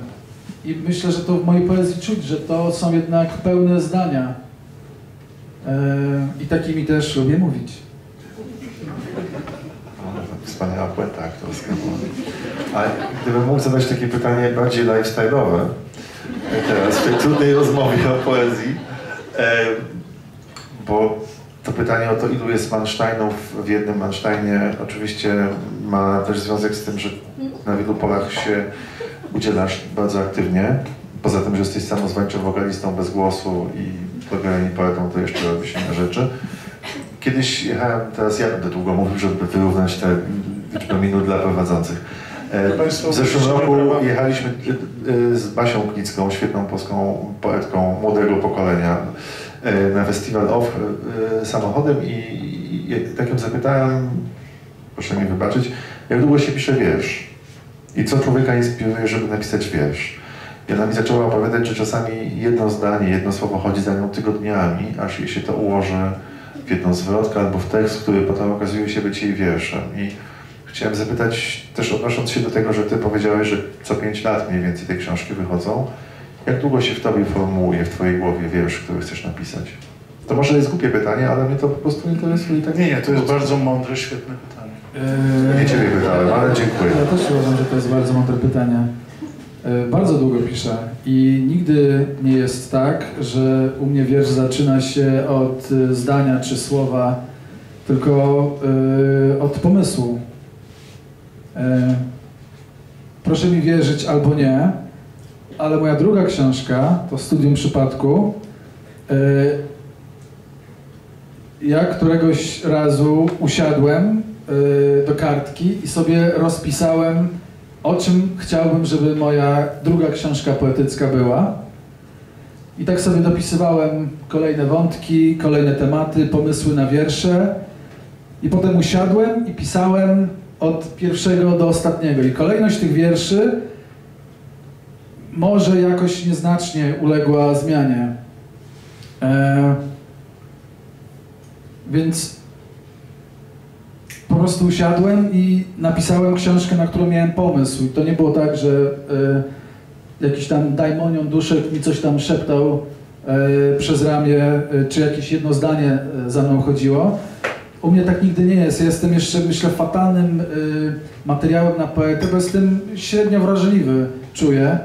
I myślę, że to w mojej poezji czuć, że to są jednak pełne zdania. I takimi też lubię mówić. Wspaniała puenta aktorska. A gdybym mógł zadać takie pytanie bardziej lifestyle'owe teraz w tej trudnej rozmowie o poezji, bo to pytanie o to, ilu jest Mansteinów w jednym Mansteinie, oczywiście ma też związek z tym, że na wielu polach się udzielasz bardzo aktywnie. Poza tym, że jesteś samozwańczym wokalistą bez głosu i programem poetą, to jeszcze robi się na rzeczy. Kiedyś jechałem, teraz ja będę długo mówił, żeby wyrównać tę liczbę minut dla prowadzących. E, Państwo W zeszłym roku jechaliśmy e, z Basią Klicką, świetną polską poetką młodego pokolenia, e, na festiwal OFF samochodem i tak ją zapytałem, proszę mi wybaczyć, jak długo się pisze wiersz? I co człowieka inspiruje, żeby napisać wiersz? I ona mi zaczęła opowiadać, że czasami jedno zdanie, jedno słowo chodzi za nią tygodniami, aż jej się to ułoży w jedną zwrotkę albo w tekst, który potem okazuje się być jej wierszem. I chciałem zapytać, też odnosząc się do tego, że ty powiedziałeś, że co pięć lat mniej więcej te książki wychodzą, jak długo się w tobie formułuje, w twojej głowie wiersz, który chcesz napisać? To może jest głupie pytanie, ale mnie to po prostu interesuje. i Tak Nie, nie, to jest bardzo mądre, świetne pytanie. Eee, Nie ciebie pytałem, ale dziękuję. Ja też uważam, że to jest bardzo mądre pytanie. E, Bardzo długo piszę i nigdy nie jest tak, że u mnie wiersz zaczyna się od e, zdania czy słowa, tylko e, od pomysłu. E, Proszę mi wierzyć albo nie, ale moja druga książka, to Studium Przypadku, e, ja któregoś razu usiadłem y, do kartki i sobie rozpisałem, o czym chciałbym, żeby moja druga książka poetycka była. I tak sobie dopisywałem kolejne wątki, kolejne tematy, pomysły na wiersze. I potem usiadłem i pisałem od pierwszego do ostatniego. I kolejność tych wierszy może jakoś nieznacznie uległa zmianie. E, więc po prostu usiadłem i napisałem książkę, na którą miałem pomysł. I to nie było tak, że e, jakiś tam daimonion duszek mi coś tam szeptał e, przez ramię, e, czy jakieś jedno zdanie e, za mną chodziło. U mnie tak nigdy nie jest. Jestem jeszcze, myślę, fatalnym e, materiałem na poetę, bo jestem średnio wrażliwy, czuję.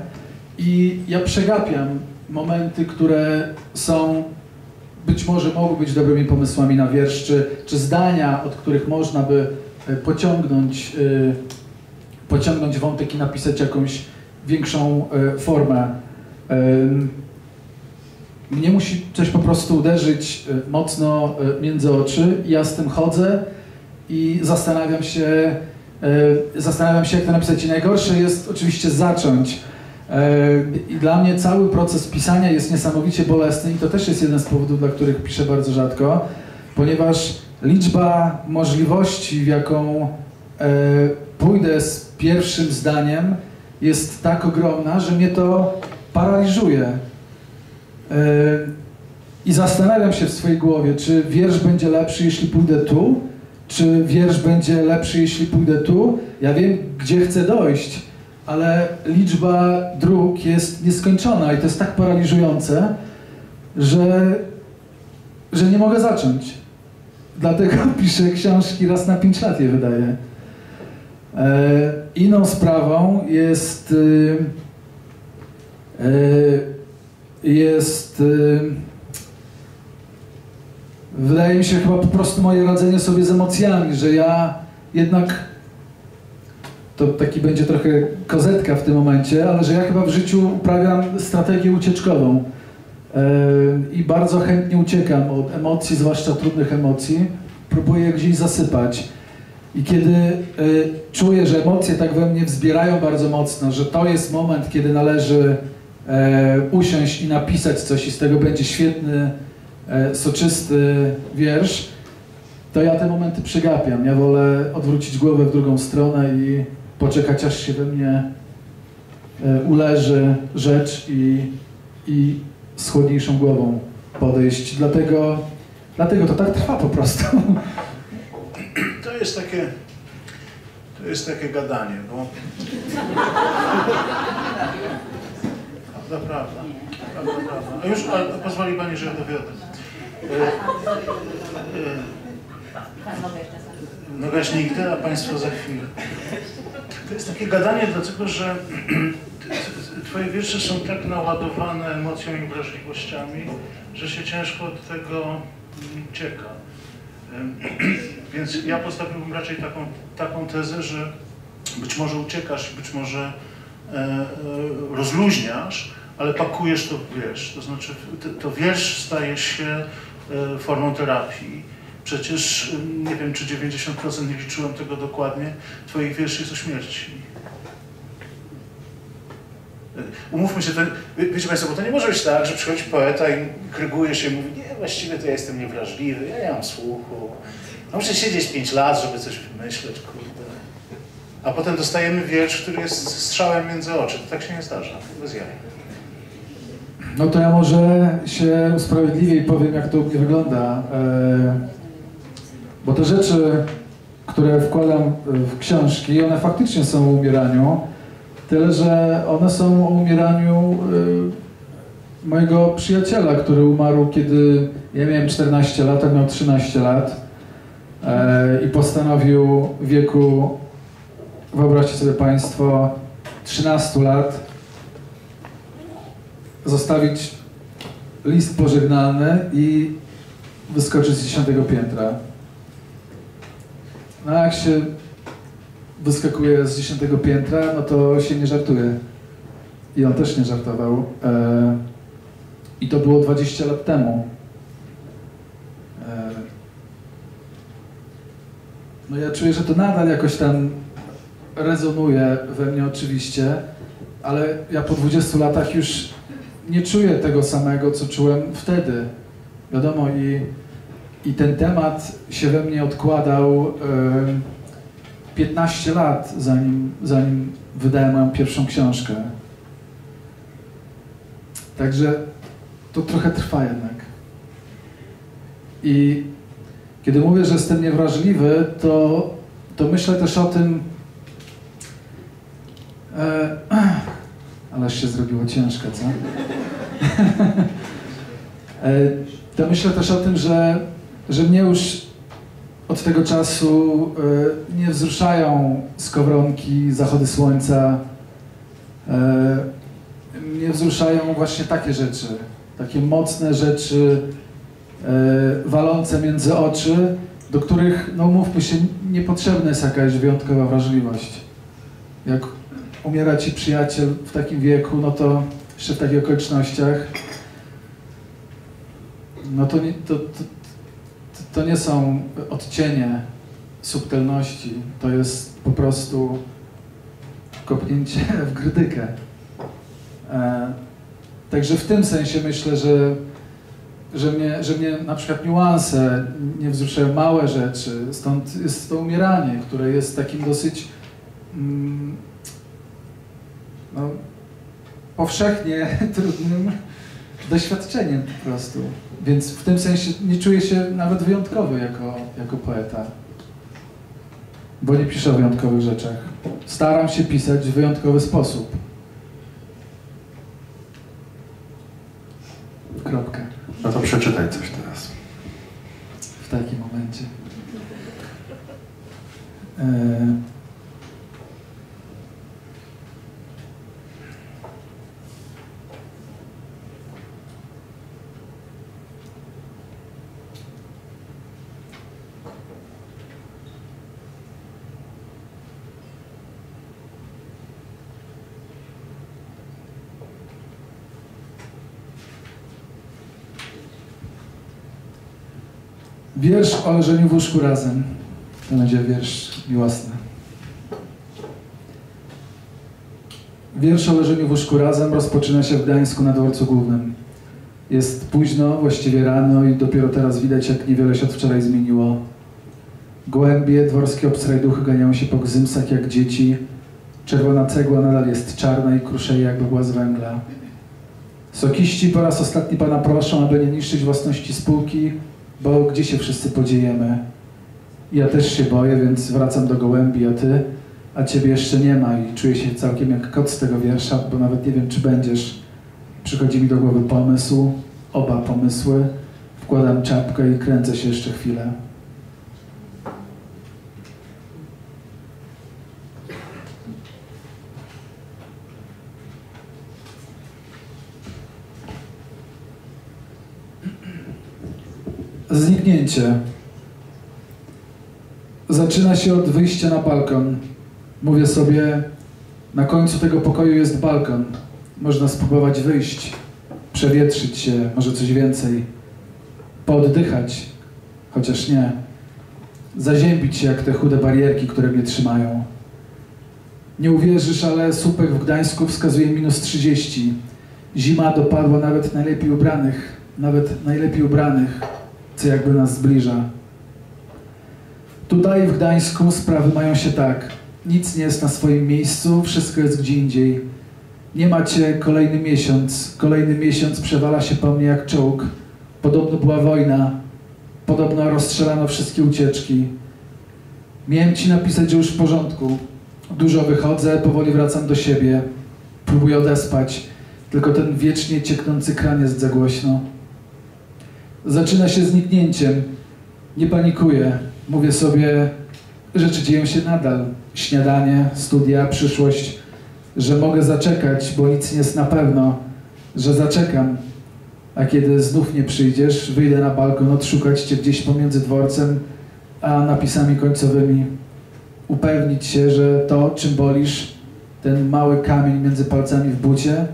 I ja przegapiam momenty, które są być może mogą być dobrymi pomysłami na wiersz, czy, czy zdania, od których można by e, pociągnąć, e, pociągnąć wątek i napisać jakąś większą e, formę. Mnie musi coś po prostu uderzyć e, mocno e, między oczy. Ja z tym chodzę i zastanawiam się, e, zastanawiam się, jak to napisać. I najgorsze jest oczywiście zacząć. I dla mnie cały proces pisania jest niesamowicie bolesny i to też jest jeden z powodów, dla których piszę bardzo rzadko, ponieważ liczba możliwości, w jaką pójdę z pierwszym zdaniem, jest tak ogromna, że mnie to paraliżuje. E, I zastanawiam się w swojej głowie, czy wiersz będzie lepszy, jeśli pójdę tu, czy wiersz będzie lepszy, jeśli pójdę tu. Ja wiem, gdzie chcę dojść, ale liczba dróg jest nieskończona i to jest tak paraliżujące, że, że nie mogę zacząć. Dlatego piszę książki raz na pięć lat je wydaję. E, inną sprawą jest y, y, jest y, wydaje mi się chyba po prostu moje radzenie sobie z emocjami, że ja jednak to taki będzie trochę kozetka w tym momencie, ale że ja chyba w życiu uprawiam strategię ucieczkową Yy, i bardzo chętnie uciekam od emocji, zwłaszcza trudnych emocji. Próbuję gdzieś zasypać. I kiedy yy, czuję, że emocje tak we mnie wzbierają bardzo mocno, że to jest moment, kiedy należy e, usiąść i napisać coś i z tego będzie świetny, e, soczysty wiersz, to ja te momenty przegapiam. Ja wolę odwrócić głowę w drugą stronę i poczekać, aż się we mnie e, uleży rzecz i, i z chłodniejszą głową podejść. Dlatego, dlatego to tak trwa po prostu. To jest takie, to jest takie gadanie, bo... Prawda, prawda. Prawda, prawda. A już a, pozwoli Pani, że dowiodę. E, e, Nogaśniki, a Państwo za chwilę. To jest takie gadanie, dlatego że Twoje wiersze są tak naładowane emocją i wrażliwościami, że się ciężko od tego mm, ucieka. Em, Więc ja postawiłbym raczej taką, taką tezę, że być może uciekasz, być może e, rozluźniasz, ale pakujesz to w wiersz. To znaczy to, wiersz staje się e, formą terapii. Przecież em, nie wiem, czy 90% nie liczyłem tego dokładnie, twoich wierszy jest o śmierci. E, Umówmy się, to, wie- wiecie Państwo, bo to nie może być tak, że przychodzi poeta i kryguje się i mówi, nie, właściwie to ja jestem niewrażliwy, ja nie mam słuchu. No muszę siedzieć 5 lat, żeby coś wymyśleć, kurde. a potem dostajemy wiersz, który jest strzałem między oczy. To tak się nie zdarza, bez jaj. No to ja może się usprawiedliwię i powiem, jak to u mnie wygląda. E, bo te rzeczy, które wkładam w książki, one faktycznie są o umieraniu, tyle że one są o umieraniu e, mojego przyjaciela, który umarł, kiedy ja miałem 14 lat, on miał 13 lat e, i postanowił w wieku, wyobraźcie sobie Państwo, 13 lat zostawić list pożegnalny i wyskoczyć z dziesiątego piętra. No jak się wyskakuje z dziesiątego piętra, no to się nie żartuje. I on też nie żartował. E, I to było 20 lat temu. E, no ja czuję, że to nadal jakoś tam rezonuje we mnie oczywiście, ale ja po 20 latach już nie czuję tego samego, co czułem wtedy. Wiadomo, i, i ten temat się we mnie odkładał e, 15 lat, zanim, zanim wydałem moją pierwszą książkę. Także to trochę trwa jednak. I kiedy mówię, że jestem niewrażliwy, to, to myślę też o tym, e, ale się zrobiło ciężko, co? E, to myślę też o tym, że, że mnie już od tego czasu e, nie wzruszają skowronki, zachody słońca. E, mnie wzruszają właśnie takie rzeczy, takie mocne rzeczy, walące między oczy, do których, no mówmy się, niepotrzebna jest jakaś wyjątkowa wrażliwość. Jak umiera ci przyjaciel w takim wieku, no to jeszcze w takich okolicznościach, no to nie, to, to, to nie są odcienie subtelności, to jest po prostu kopnięcie w grdykę. E, także w tym sensie myślę, że, że, mnie, że mnie na przykład niuanse nie wzruszają małe rzeczy, stąd jest to umieranie, które jest takim dosyć mm, no, powszechnie trudnym doświadczeniem po prostu. Więc w tym sensie nie czuję się nawet wyjątkowy jako, jako poeta. Bo nie piszę o wyjątkowych rzeczach. Staram się pisać w wyjątkowy sposób. Kropka. No to przeczytaj coś teraz. W takim momencie. E Wiersz o leżeniu w łóżku razem. To będzie wiersz miłosny. Wiersz o leżeniu w łóżku razem rozpoczyna się w Gdańsku na dworcu głównym. Jest późno, właściwie rano i dopiero teraz widać, jak niewiele się od wczoraj zmieniło. Gołębie, dworskie obstrajduchy ganiają się po gzymsach jak dzieci. Czerwona cegła nadal jest czarna i kruszeje jakby była z węgla. Sokiści po raz ostatni pana proszą, aby nie niszczyć własności spółki, bo gdzie się wszyscy podziejemy? Ja też się boję, więc wracam do gołębi, a ty? A ciebie jeszcze nie ma i czuję się całkiem jak kot z tego wiersza, bo nawet nie wiem, czy będziesz. Przychodzi mi do głowy pomysł, oba pomysły. Wkładam czapkę i kręcę się jeszcze chwilę. Zniknięcie. Zaczyna się od wyjścia na balkon. Mówię sobie, na końcu tego pokoju jest balkon. Można spróbować wyjść, przewietrzyć się, może coś więcej. Pooddychać, chociaż nie. Zaziębić się jak te chude barierki, które mnie trzymają. Nie uwierzysz, ale słupek w Gdańsku wskazuje minus 30. Zima dopadła nawet najlepiej ubranych, nawet najlepiej ubranych co jakby nas zbliża. Tutaj w Gdańsku sprawy mają się tak. nic nie jest na swoim miejscu, wszystko jest gdzie indziej. Nie macie kolejny miesiąc, kolejny miesiąc przewala się po mnie jak czołg. Podobno była wojna, podobno rozstrzelano wszystkie ucieczki. Miałem ci napisać, że już w porządku. Dużo wychodzę, powoli wracam do siebie. Próbuję odespać, tylko ten wiecznie cieknący kran jest za głośno. Zaczyna się zniknięciem. Nie panikuję. Mówię sobie, rzeczy dzieją się nadal. Śniadanie, studia, przyszłość. Że mogę zaczekać, bo nic nie jest na pewno. Że zaczekam. A kiedy znów nie przyjdziesz, wyjdę na balkon odszukać cię gdzieś pomiędzy dworcem a napisami końcowymi. Upewnić się, że to, czym bolisz, ten mały kamień między palcami w bucie,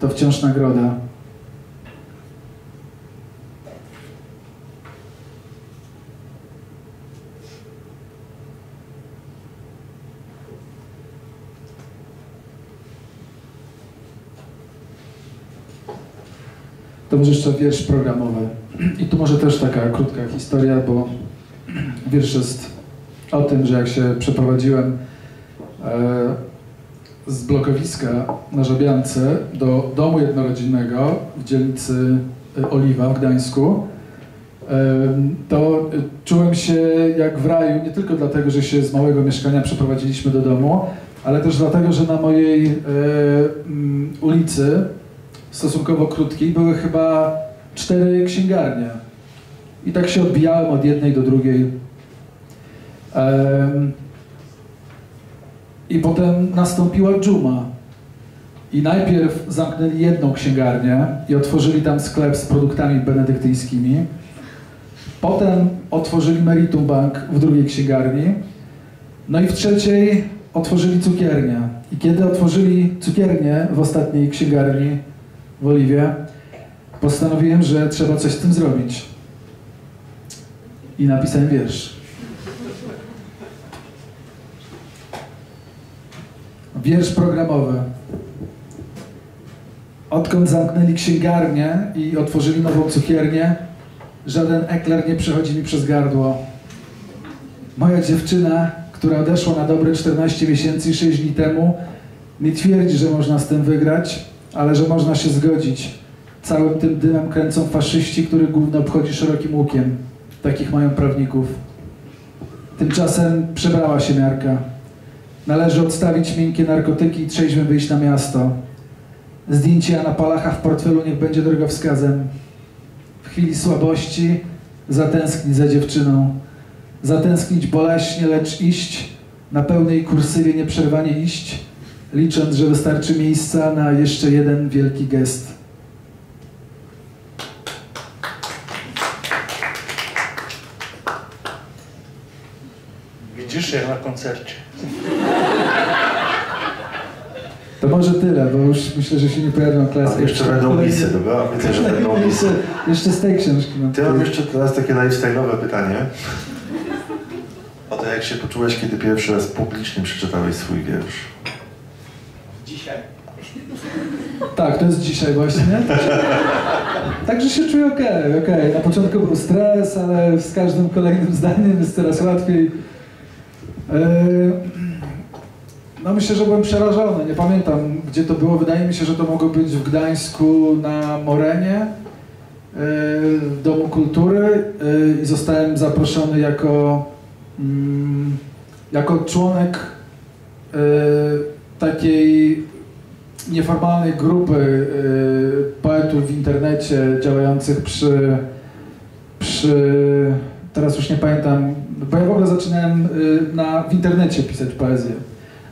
to wciąż nagroda. To może jeszcze wiersz programowy. I tu może też taka krótka historia, bo wiersz jest o tym, że jak się przeprowadziłem e, z blokowiska na Żabiance do domu jednorodzinnego w dzielnicy e, Oliwa w Gdańsku, e, to czułem się jak w raju, nie tylko dlatego, że się z małego mieszkania przeprowadziliśmy do domu, ale też dlatego, że na mojej ulicy, stosunkowo krótkiej, były chyba cztery księgarnie. I tak się odbijałem od jednej do drugiej. Em, I potem nastąpiła dżuma. I najpierw zamknęli jedną księgarnię i otworzyli tam sklep z produktami benedyktyńskimi. Potem otworzyli Meritum Bank w drugiej księgarni. No i w trzeciej otworzyli cukiernię. I kiedy otworzyli cukiernię w ostatniej księgarni w Oliwie, postanowiłem, że trzeba coś z tym zrobić. I napisałem wiersz. Wiersz programowy. Odkąd zamknęli księgarnię i otworzyli nową cukiernię, żaden ekler nie przechodzi mi przez gardło. Moja dziewczyna, która odeszła na dobre 14 miesięcy i 6 dni temu, nie twierdzi, że można z tym wygrać, ale że można się zgodzić. Całym tym dymem kręcą faszyści, których gówno obchodzi szerokim łukiem. Takich mają prawników. Tymczasem przebrała się miarka. Należy odstawić miękkie narkotyki i trzeźwym wyjść na miasto. Zdjęcie Jana Palacha w portfelu niech będzie drogowskazem. W chwili słabości zatęsknić za dziewczyną. Zatęsknić boleśnie, lecz iść, na pełnej kursywie nieprzerwanie iść, licząc, że wystarczy miejsca na jeszcze jeden wielki gest. Widzisz, jak na koncercie. To może tyle, bo już myślę, że się nie pojawią A klasy. jeszcze będą misy, dobra? Widzę, że będą misy. Jeszcze, jeszcze z tej książki mam. Ty mam jeszcze teraz takie lifestyle'owe pytanie. O to, jak się poczułeś, kiedy pierwszy raz publicznie przeczytałeś swój wiersz? Tak, to jest dzisiaj właśnie. Także się czuję okej, okej. Na początku był stres, ale z każdym kolejnym zdaniem jest coraz łatwiej. Eee, No myślę, że byłem przerażony. Nie pamiętam, gdzie to było. Wydaje mi się, że to mogło być w Gdańsku na Morenie, eee, w Domu Kultury eee, i zostałem zaproszony jako, mm, jako członek takiej nieformalnej grupy y, poetów w internecie działających przy, przy, teraz już nie pamiętam, bo ja w ogóle zaczynałem y, na, w internecie pisać poezję.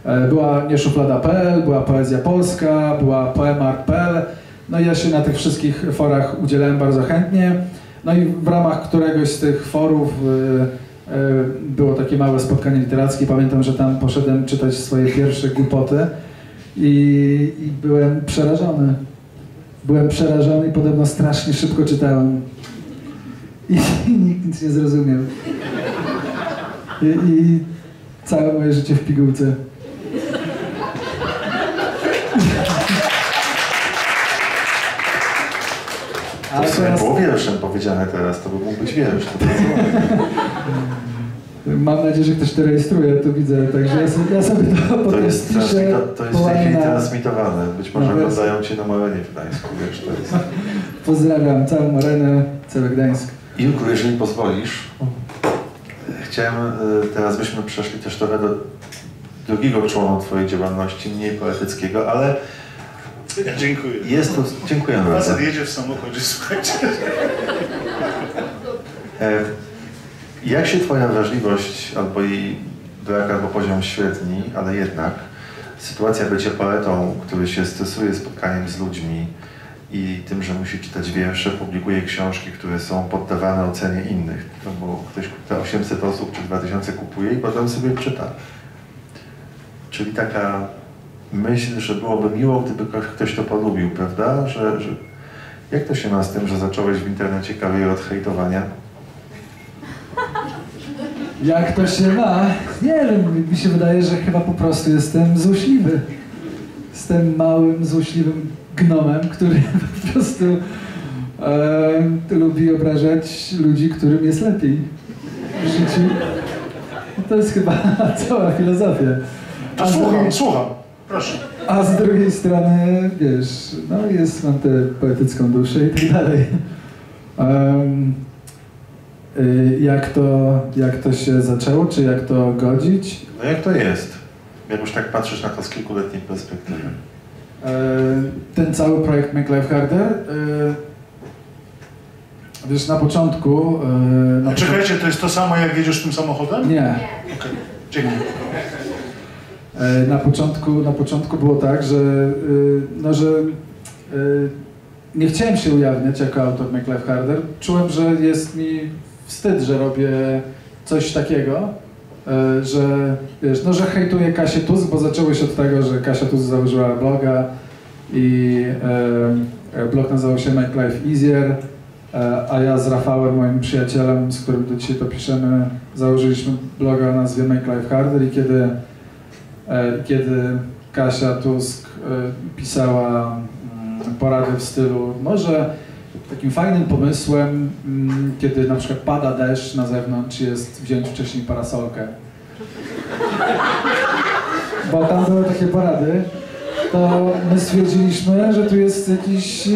E, Była nieszuflada.pl, była poezja polska, była poemart.pl, no i ja się na tych wszystkich forach udzielałem bardzo chętnie. No i w ramach któregoś z tych forów y, było takie małe spotkanie literackie. Pamiętam, że tam poszedłem czytać swoje pierwsze głupoty. I, I byłem przerażony. Byłem przerażony i podobno strasznie szybko czytałem. I, i nikt nic nie zrozumiał. I, I całe moje życie w pigułce. To w sumie było wierszem powiedziane teraz, to by mógł być wiersz. To. Mam nadzieję, że ktoś to rejestruje, to widzę, także ja sobie, ja sobie to To potem jest, spiszę, transmito, to jest w tej chwili transmitowane. Być może na wersję. oglądają Cię na Morenie w Gdańsku, wiesz, to jest... Pozdrawiam całą arenę, cały Gdańsk. Julku, jeżeli pozwolisz, chciałem, y, teraz byśmy przeszli też trochę do drugiego członu Twojej działalności, mniej poetyckiego, ale Ja dziękuję. jest to... Dziękuję bardzo. Facet jedzie w samochodzie, słuchajcie. Jak się Twoja wrażliwość, albo jej brak, albo poziom średni, ale jednak sytuacja bycia poetą, który się stresuje spotkaniem z ludźmi i tym, że musi czytać wiersze, publikuje książki, które są poddawane ocenie innych, no bo ktoś te 800 osób czy 2000 kupuje i potem sobie czyta. Czyli taka myśl, że byłoby miło, gdyby ktoś- ktoś to polubił, prawda? Że, że... Jak to się ma z tym, że zacząłeś w internecie karierę od hejtowania? Jak to się ma? Nie wiem, mi się wydaje, że chyba po prostu jestem złośliwy. Jestem małym, złośliwym gnomem, który po prostu e, lubi obrażać ludzi, którym jest lepiej w życiu. To jest chyba cała filozofia. A słucham, drugiej- słucham. Proszę. A z drugiej strony, wiesz, no jest, mam tę poetycką duszę i tak dalej. Jak, to, jak to się zaczęło, czy jak to godzić? No jak to jest? Jak już tak patrzysz na to z kilkuletniej perspektywy. E, ten cały projekt Make Life Harder, e, wiesz, na początku... na Czekajcie, to jest to samo, jak jedziesz tym samochodem? Nie. Okej, dzięki. Na początku, na początku było tak, że, y, no, że y, nie chciałem się ujawniać jako autor Make Life Harder. Czułem, że jest mi wstyd, że robię coś takiego, e, że wiesz, no, że hejtuję Kasię Tusk, bo zaczęło się od tego, że Kasia Tusk założyła bloga i e, blog nazywał się Make Life Easier, e, a ja z Rafałem, moim przyjacielem, z którym do dzisiaj to piszemy, założyliśmy bloga o nazwie Make Life Harder i kiedy kiedy Kasia Tusk pisała mm, porady w stylu może takim fajnym pomysłem, mm, kiedy na przykład pada deszcz na zewnątrz, jest wziąć wcześniej parasolkę. Bo tam były takie porady, to my stwierdziliśmy, że tu jest jakiś e,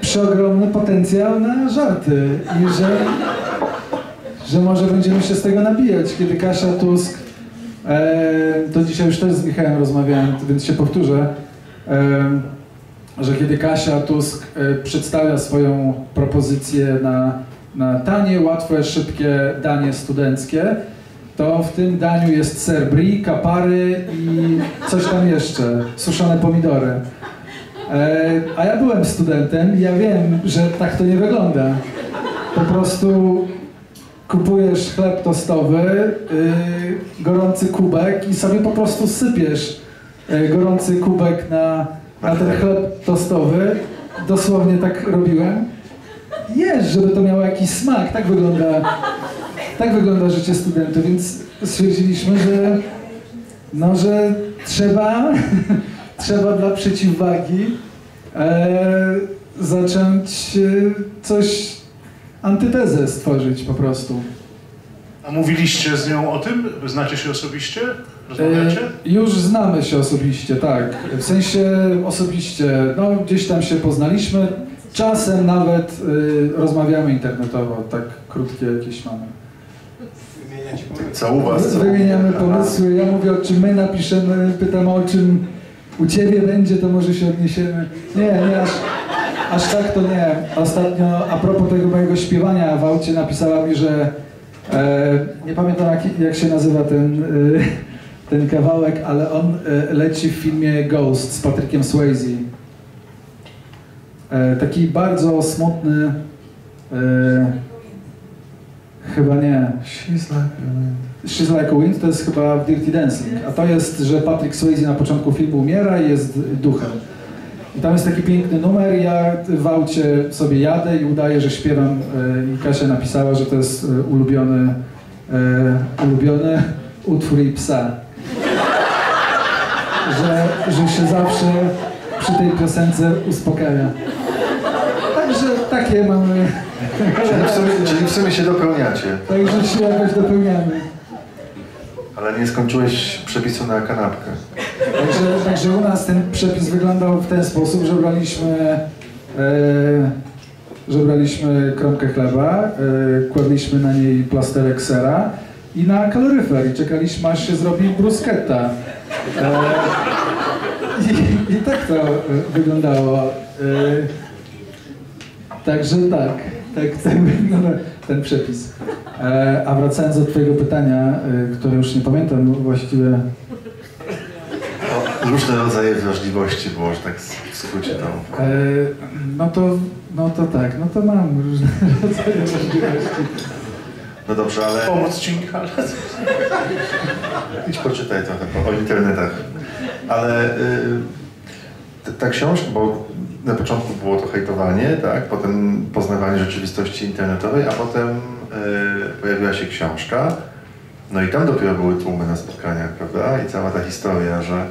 przeogromny potencjał na żarty i że, że może będziemy się z tego nabijać, kiedy Kasia Tusk E, to dzisiaj już też z Michałem rozmawiałem, więc się powtórzę, e, że kiedy Kasia Tusk e, przedstawia swoją propozycję na, na tanie, łatwe, szybkie danie studenckie, to w tym daniu jest ser brie, kapary i coś tam jeszcze, suszone pomidory. E, a ja byłem studentem ja wiem, że tak to nie wygląda. Po prostu kupujesz chleb tostowy, yy, gorący kubek i sobie po prostu sypiesz yy, gorący kubek na, na ten chleb tostowy. Dosłownie tak robiłem. Jesz, żeby to miało jakiś smak. Tak wygląda, tak wygląda życie studentów, więc stwierdziliśmy, że, no, że trzeba, trzeba dla przeciwwagi e, zacząć e, coś antytezę stworzyć po prostu. A mówiliście z nią o tym? Znacie się osobiście? Rozmawiacie? E, już znamy się osobiście, tak. W sensie osobiście, no gdzieś tam się poznaliśmy. Czasem nawet y, rozmawiamy internetowo, tak krótkie jakieś mamy. Co u was? Co? Wymieniamy pomysły, ja mówię o czym my napiszemy, pytam o czym u ciebie będzie, to może się odniesiemy. Nie, nie, aż, aż tak to nie. Ostatnio, a propos tego mojego śpiewania w aucie napisała mi, że e, nie pamiętam jak, jak się nazywa ten, e, ten kawałek, ale on e, leci w filmie Ghost z Patrykiem Swayze. E, taki bardzo smutny, e, chyba nie, She's like a wind. She's Like a Wind to jest chyba w Dirty Dancing, a to jest, że Patrick Swayze na początku filmu umiera i jest duchem. I tam jest taki piękny numer ja w aucie sobie jadę i udaję, że śpiewam i Kasia napisała, że to jest ulubiony, ulubiony utwór jej psa. Że, że się zawsze przy tej piosence uspokaja. Także takie mamy... Czyli w, sumie, czyli w sumie się dopełniacie. Także się jakoś dopełniamy. Ale nie skończyłeś przepisu na kanapkę. Także, także u nas ten przepis wyglądał w ten sposób, że braliśmy, e, że braliśmy kromkę chleba, e, kładliśmy na niej plasterek sera i na kaloryfer i czekaliśmy aż się zrobi bruschetta. I, I tak to wyglądało. E, także tak, tak, tak wygląda ten przepis. E, a wracając do twojego pytania, e, które już nie pamiętam właściwie No, różne rodzaje wrażliwości było, że tak w skrócie. E, no to, no to tak, no to mam różne rodzaje możliwości. No dobrze, ale Pomóc ci, idź poczytaj trochę po, o internetach. Ale y, ta książka, bo na początku było to hejtowanie, tak? potem poznawanie rzeczywistości internetowej, a potem y, pojawiła się książka. No i tam dopiero były tłumy na spotkaniach, prawda? I cała ta historia, że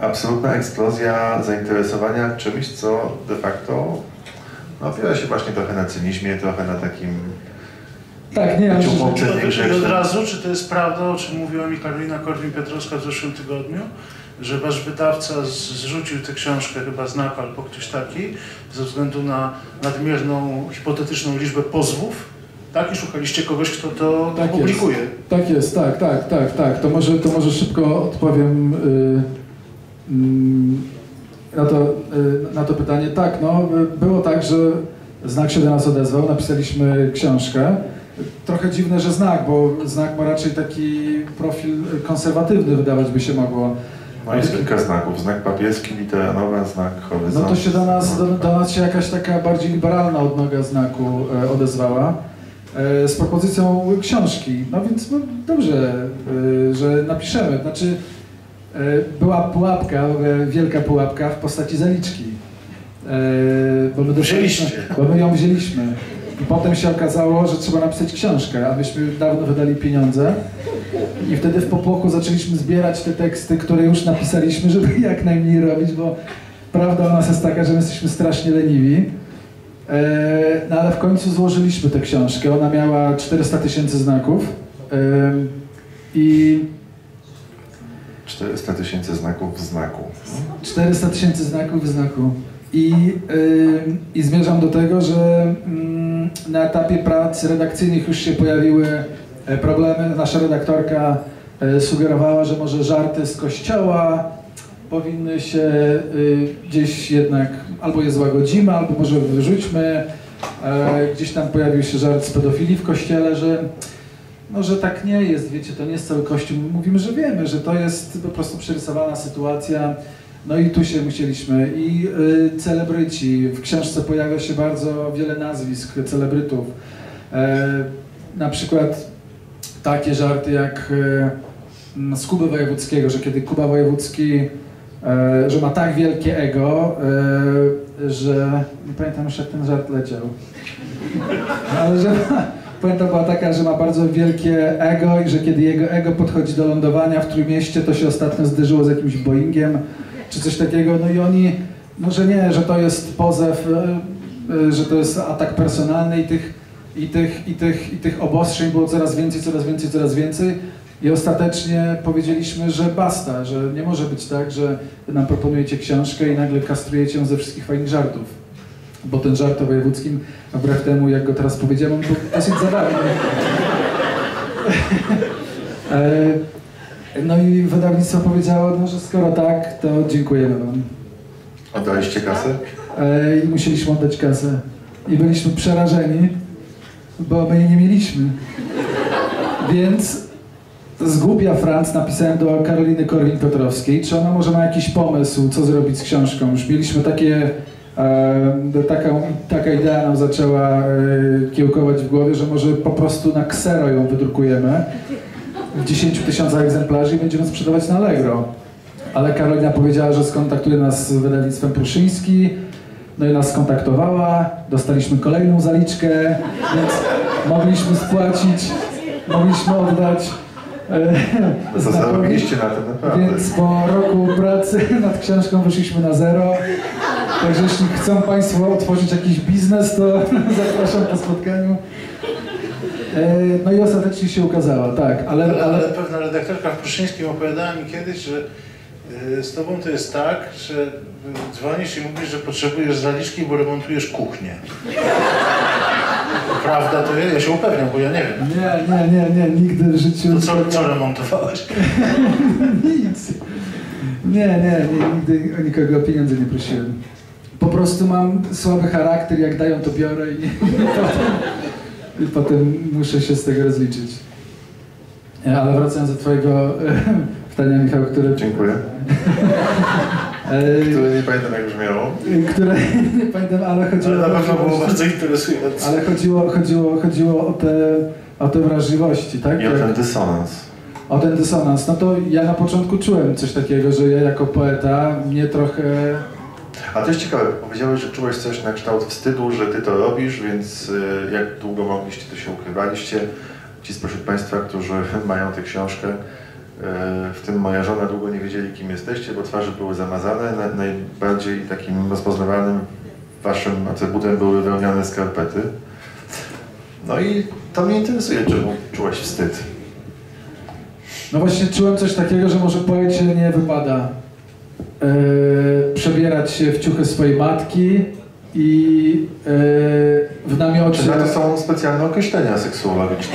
absolutna eksplozja zainteresowania czymś, co de facto no, opiera się właśnie trochę na cynizmie, trochę na takim Tak, nie, poprzednich I od razu, czy to jest prawda, o czym mówiła mi Karolina Korwin-Piotrowska w zeszłym tygodniu, że wasz wydawca zrzucił tę książkę chyba z NAP albo ktoś taki, ze względu na nadmierną, hipotetyczną liczbę pozwów, tak? I szukaliście kogoś, kto to Tak jest. publikuje. Tak jest, tak, tak, tak, tak. To może, to może szybko odpowiem y, mm, na, to, y, na to pytanie. Tak, no, było tak, że Znak się do nas odezwał, napisaliśmy książkę. Trochę dziwne, że Znak, bo Znak ma raczej taki profil konserwatywny, wydawać by się mogło. No jest kilka znaków. Znak papieski, litera nowa, znak No horyzontu. to się do nas, do, do nas się jakaś taka bardziej liberalna odnoga znaku e, odezwała e, z propozycją książki. No więc no, dobrze, e, że napiszemy. Znaczy e, była pułapka, wielka pułapka w postaci zaliczki. E, bo, my dostaliśmy, bo my ją wzięliśmy. I potem się okazało, że trzeba napisać książkę, a myśmy dawno wydali pieniądze. I wtedy w popłochu zaczęliśmy zbierać te teksty, które już napisaliśmy, żeby jak najmniej robić, bo prawda o nas jest taka, że my jesteśmy strasznie leniwi. E, no ale w końcu złożyliśmy tę książkę. Ona miała 400 tysięcy znaków. E, I 400 tysięcy znaków w znaku. 400 tysięcy znaków w znaku. I, ym, I zmierzam do tego, że mm, na etapie prac redakcyjnych już się pojawiły e, problemy. Nasza redaktorka e, sugerowała, że może żarty z kościoła powinny się y, gdzieś jednak albo je złagodzimy, albo może wyrzućmy. E, Gdzieś tam pojawił się żart z pedofilii w kościele, że no, że tak nie jest, wiecie, to nie jest cały kościół. Mówimy, że wiemy, że to jest po prostu przerysowana sytuacja. No i tu się musieliśmy. I y, celebryci. W książce pojawia się bardzo wiele nazwisk celebrytów. E, na przykład takie żarty jak e, z Kuby Wojewódzkiego, że kiedy Kuba Wojewódzki, e, że ma tak wielkie ego, e, że nie pamiętam już jak ten żart leciał. Ale że Puenta była taka, że ma bardzo wielkie ego i że kiedy jego ego podchodzi do lądowania w Trójmieście, to się ostatnio zderzyło z jakimś Boeingiem czy coś takiego. No i oni, no że nie, że to jest pozew, e, e, że to jest atak personalny i tych, i tych, i tych, i tych obostrzeń było coraz więcej, coraz więcej, coraz więcej. I ostatecznie powiedzieliśmy, że basta, że nie może być tak, że nam proponujecie książkę i nagle kastrujecie ją ze wszystkich fajnych żartów. Bo ten żart o wojewódzkim, wbrew temu, jak go teraz powiedziałem, on był dosyć zabawny. No i wydawnictwo powiedziało, no, że skoro tak, to dziękujemy wam. Oddaliście kasę? E, I musieliśmy oddać kasę. I byliśmy przerażeni, bo my jej nie mieliśmy. Więc z głupia Franc napisałem do Karoliny Korwin-Piotrowskiej, czy ona może ma jakiś pomysł, co zrobić z książką. Już mieliśmy takie, e, taka, taka idea nam zaczęła e, kiełkować w głowie, że może po prostu na ksero ją wydrukujemy w 10 tysiącach egzemplarzy i będziemy sprzedawać na Allegro. Ale Karolina powiedziała, że skontaktuje nas z wydawnictwem Pruszyński, no i nas skontaktowała, dostaliśmy kolejną zaliczkę, więc mogliśmy spłacić, mogliśmy oddać. e, zarobiliście na tym naprawdę. Więc po roku pracy nad książką wyszliśmy na zero. Także jeśli chcą Państwo otworzyć jakiś biznes, to zapraszam po spotkaniu. E, no i ostatecznie się ukazała, tak, ale, Ale, ale pewna redaktorka w Pruszyńskim opowiadała mi kiedyś, że y, z tobą to jest tak, że dzwonisz i mówisz, że potrzebujesz zaliczki, bo remontujesz kuchnię. Prawda to jest? Ja się upewniam, bo ja nie wiem. nie, nie, nie, nie, nigdy w życiu... To co, co remontowałeś? Nic. Nie, nie, nie, nigdy o nikogo o pieniądze nie prosiłem. Po prostu mam słaby charakter, jak dają to biorę i, potem, i potem muszę się z tego rozliczyć. E, Ale wracając do twojego e, pytania, Michał, które... Dziękuję. e, Które nie pamiętam jak brzmiało. które nie pamiętam, ale chodziło Ale na pewno było bardzo interesujące. Ale chodziło, chodziło, chodziło o te, o te wrażliwości, tak? I o ten dysonans. O ten dysonans. No to ja na początku czułem coś takiego, że ja jako poeta mnie trochę. A to jest ciekawe, powiedziałeś, że czułeś coś na kształt wstydu, że ty to robisz, więc y, jak długo mogliście, to się ukrywaliście. Ci spośród Państwa, którzy mają tę książkę, y, w tym moja żona długo nie wiedzieli, kim jesteście, bo twarze były zamazane. Na, najbardziej takim rozpoznawalnym waszym atrybutem były wełniane skarpety. No i to mnie interesuje, czemu czułeś wstyd. No właśnie czułem coś takiego, że może poecie nie wypada przebierać się w ciuchy swojej matki i e, w namiocie. Czy na to są specjalne określenia seksuologiczne?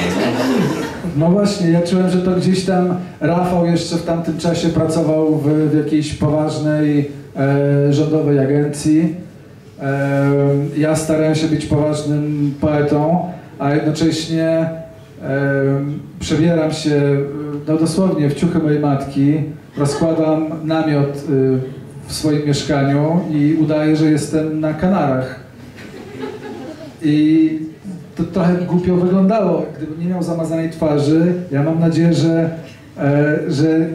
No właśnie, ja czułem, że to gdzieś tam Rafał jeszcze w tamtym czasie pracował w, w jakiejś poważnej e, rządowej agencji. E, ja starałem się być poważnym poetą, a jednocześnie e, przebieram się e, no dosłownie w ciuchy mojej matki, rozkładam namiot e, w swoim mieszkaniu i udaję, że jestem na Kanarach. I to trochę głupio wyglądało, gdybym nie miał zamazanej twarzy. Ja mam nadzieję, że, e, że,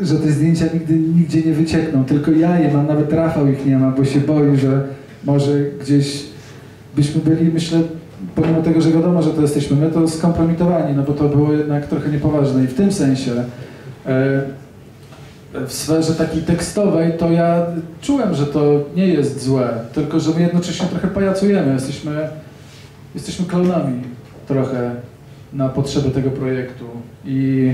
że te zdjęcia nigdy nigdzie nie wyciekną. Tylko ja je mam, nawet Rafał ich nie ma, bo się boi, że może gdzieś byśmy byli, myślę, pomimo tego, że wiadomo, że to jesteśmy my, to skompromitowani, no bo to było jednak trochę niepoważne. I w tym sensie e, w sferze takiej tekstowej, to ja czułem, że to nie jest złe, tylko że my jednocześnie trochę pajacujemy. Jesteśmy, jesteśmy klaunami trochę na potrzeby tego projektu. I,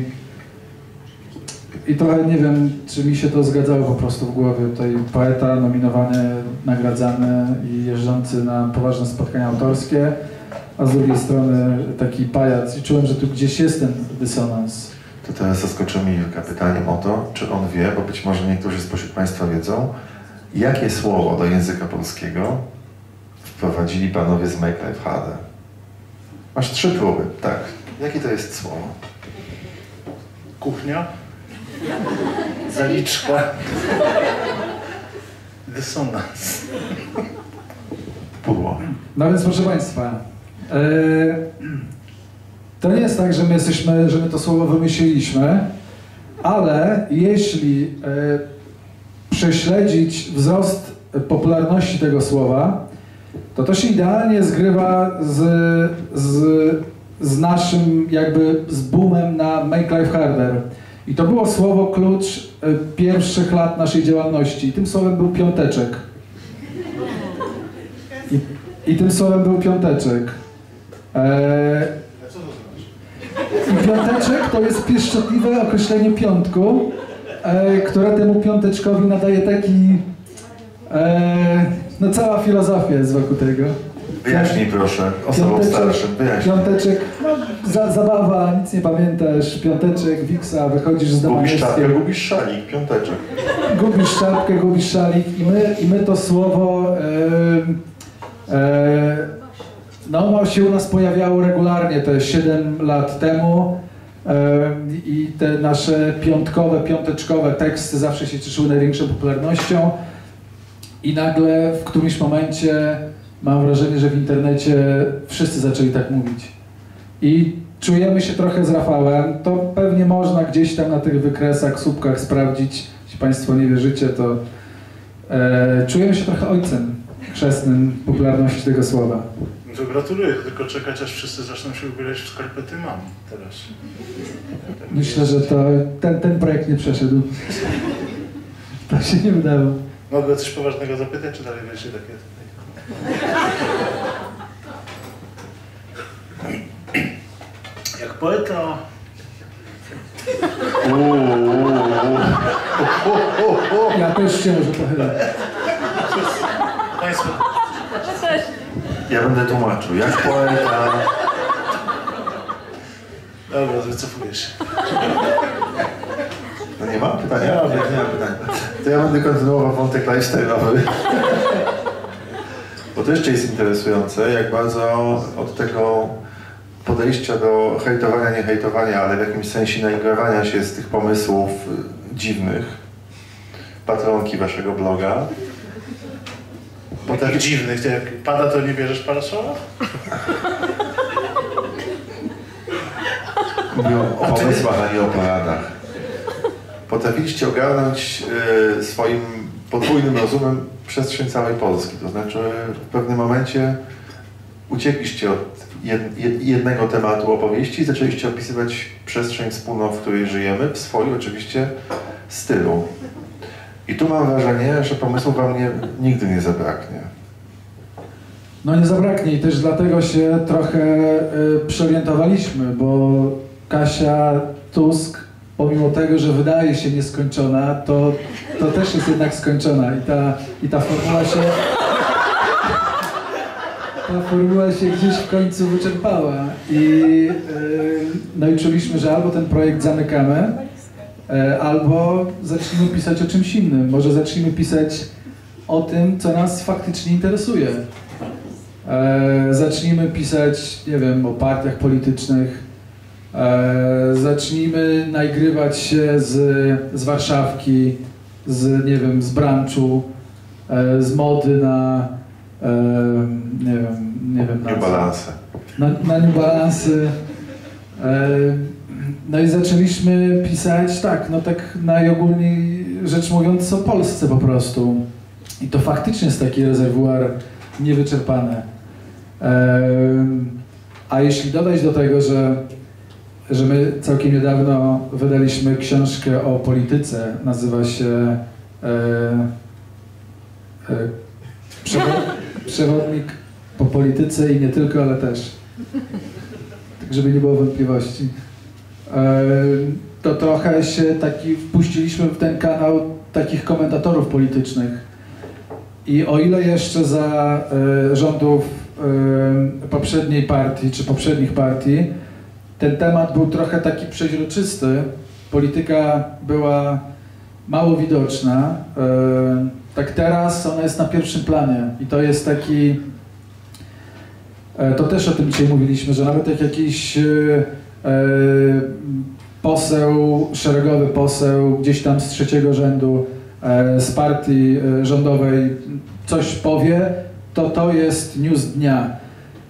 I trochę nie wiem, czy mi się to zgadzało po prostu w głowie. Tutaj poeta nominowany, nagradzany i jeżdżący na poważne spotkania autorskie, a z drugiej strony taki pajac. I czułem, że tu gdzieś jest ten dysonans. To teraz zaskoczymy Julka pytaniem o to, czy on wie, bo być może niektórzy spośród Państwa wiedzą, jakie słowo do języka polskiego wprowadzili panowie z Make Life Harder. Masz trzy próby, tak. Jakie to jest słowo? Kuchnia. Zaliczka. Dysonans. Pudło. No więc proszę Państwa, to nie jest tak, że my jesteśmy, że my to słowo wymyśliliśmy, ale jeśli e, prześledzić wzrost popularności tego słowa, to to się idealnie zgrywa z, z, z naszym jakby z boomem na Make Life Harder. I to było słowo klucz e, pierwszych lat naszej działalności. I tym słowem był piąteczek. I, i tym słowem był piąteczek. Eee, piąteczek to jest pieszczotliwe określenie piątku, e, które temu piąteczkowi nadaje taki. E, no cała filozofia jest wokół tego. Wyjaśnij proszę, osobom starszym, wyjaśnij. piąteczek, no, za, zabawa, nic nie pamiętasz, piąteczek, wiksa, wychodzisz z Gubisz czapkę, gubisz szalik, piąteczek. gubisz czapkę, gubisz szalik i my, i my to słowo e, no, się u nas pojawiało regularnie te 7 lat temu e, i te nasze piątkowe, piąteczkowe teksty zawsze się cieszyły największą popularnością i nagle w którymś momencie mam wrażenie, że w internecie wszyscy zaczęli tak mówić. I czujemy się trochę z Rafałem. To pewnie można gdzieś tam na tych wykresach, słupkach sprawdzić. Jeśli Państwo nie wierzycie, to e, czujemy się trochę ojcem chrzestnym popularności tego słowa. No to gratuluję, tylko czekać aż wszyscy zaczną się ubierać w skarpety mam teraz. Myślę, że to ten, ten projekt nie przeszedł. To się nie udało. Mogę o coś poważnego zapytać, czy dalej wiecie takie... poeta Uuu. Ja też się może pochylę. Państwo, Ja będę tłumaczył. Jak poeta. dobra, wycofuję się. No nie mam pytania? Nie mam pytania. To ja będę kontynuował wątek lifestyle'owy. Bo to jeszcze jest interesujące, jak bardzo od tego podejścia do hejtowania, nie hejtowania, ale w jakimś sensie naigrawania się z tych pomysłów y, dziwnych, patronki waszego bloga, Bo tak dziwnych, to jak pada, to nie bierzesz paraszola? Mówią o pomysłach, a nie o paradach. Potrafiliście ogarnąć e, swoim podwójnym rozumem przestrzeń całej Polski. To znaczy w pewnym momencie uciekliście od jed, jednego tematu opowieści i zaczęliście opisywać przestrzeń wspólną, w której żyjemy, w swoim oczywiście stylu. I tu mam wrażenie, że pomysłu wam nie, nigdy nie zabraknie. No nie zabraknie i też dlatego się trochę y, przorientowaliśmy, bo Kasia Tusk, pomimo tego, że wydaje się nieskończona, to, to też jest jednak skończona i ta, i ta formuła się ta formuła się gdzieś w końcu wyczerpała i y, no i czuliśmy, że albo ten projekt zamykamy, albo zaczniemy pisać o czymś innym. Może zacznijmy pisać o tym, co nas faktycznie interesuje. E, zacznijmy pisać, nie wiem, o partiach politycznych. E, zacznijmy nagrywać się z, z Warszawki, z, nie wiem, z branchu, e, z mody na, e, nie wiem, nie wiem, na New co. Balance. na, na New Balance. No i zaczęliśmy pisać, tak, no tak najogólniej rzecz mówiąc o Polsce po prostu. I to faktycznie jest taki rezerwuar niewyczerpany. E, a jeśli dodać do tego, że, że my całkiem niedawno wydaliśmy książkę o polityce, nazywa się e, e, przewod, Przewodnik po polityce i nie tylko, ale też. Tak, żeby nie było wątpliwości. E, To trochę się taki wpuściliśmy w ten kanał takich komentatorów politycznych. I o ile jeszcze za e, rządów e, poprzedniej partii, czy poprzednich partii, ten temat był trochę taki przeźroczysty, polityka była mało widoczna, tak teraz ona jest na pierwszym planie i to jest taki To też o tym dzisiaj mówiliśmy, że nawet jak jakiś poseł, szeregowy poseł gdzieś tam z trzeciego rzędu e, z partii e, rządowej coś powie, to to jest news dnia.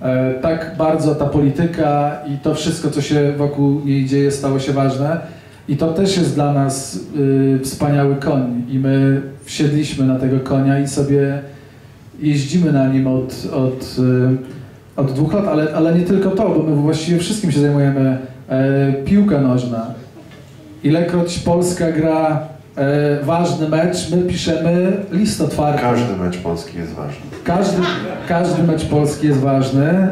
E, Tak bardzo ta polityka i to wszystko, co się wokół niej dzieje, stało się ważne. I to też jest dla nas y, wspaniały koń. I my wsiedliśmy na tego konia i sobie jeździmy na nim od, od, y, od dwóch lat, ale, ale nie tylko to, bo my właściwie wszystkim się zajmujemy. E, piłka nożna. Ilekroć Polska gra e, ważny mecz, my piszemy list otwarty. Każdy mecz Polski jest ważny. Każdy, każdy mecz Polski jest ważny,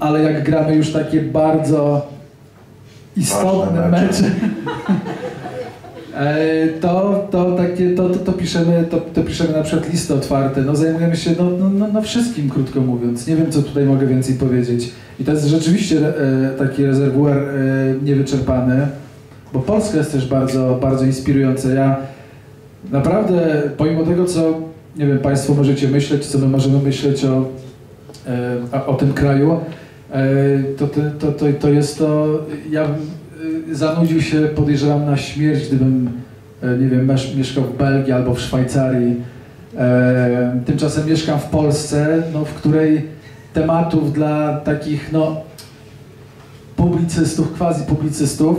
ale jak gramy już takie bardzo istotne mecze. mecze, to, to, takie, to, to, to, piszemy, to, to piszemy na przykład listy otwarte. No, zajmujemy się no, no, no, no wszystkim, krótko mówiąc. Nie wiem, co tutaj mogę więcej powiedzieć. I to jest rzeczywiście e, taki rezerwuar e, niewyczerpany, bo Polska jest też bardzo, bardzo inspirująca. Ja naprawdę, pomimo tego, co nie wiem, Państwo możecie myśleć, co my możemy myśleć o, e, o, tym kraju, e, to, to, to, to, jest to, ja e, zanudził się, podejrzewam, na śmierć, gdybym, e, nie wiem, mieszkał w Belgii albo w Szwajcarii. E, tymczasem mieszkam w Polsce, no, w której tematów dla takich no, publicystów, quasi publicystów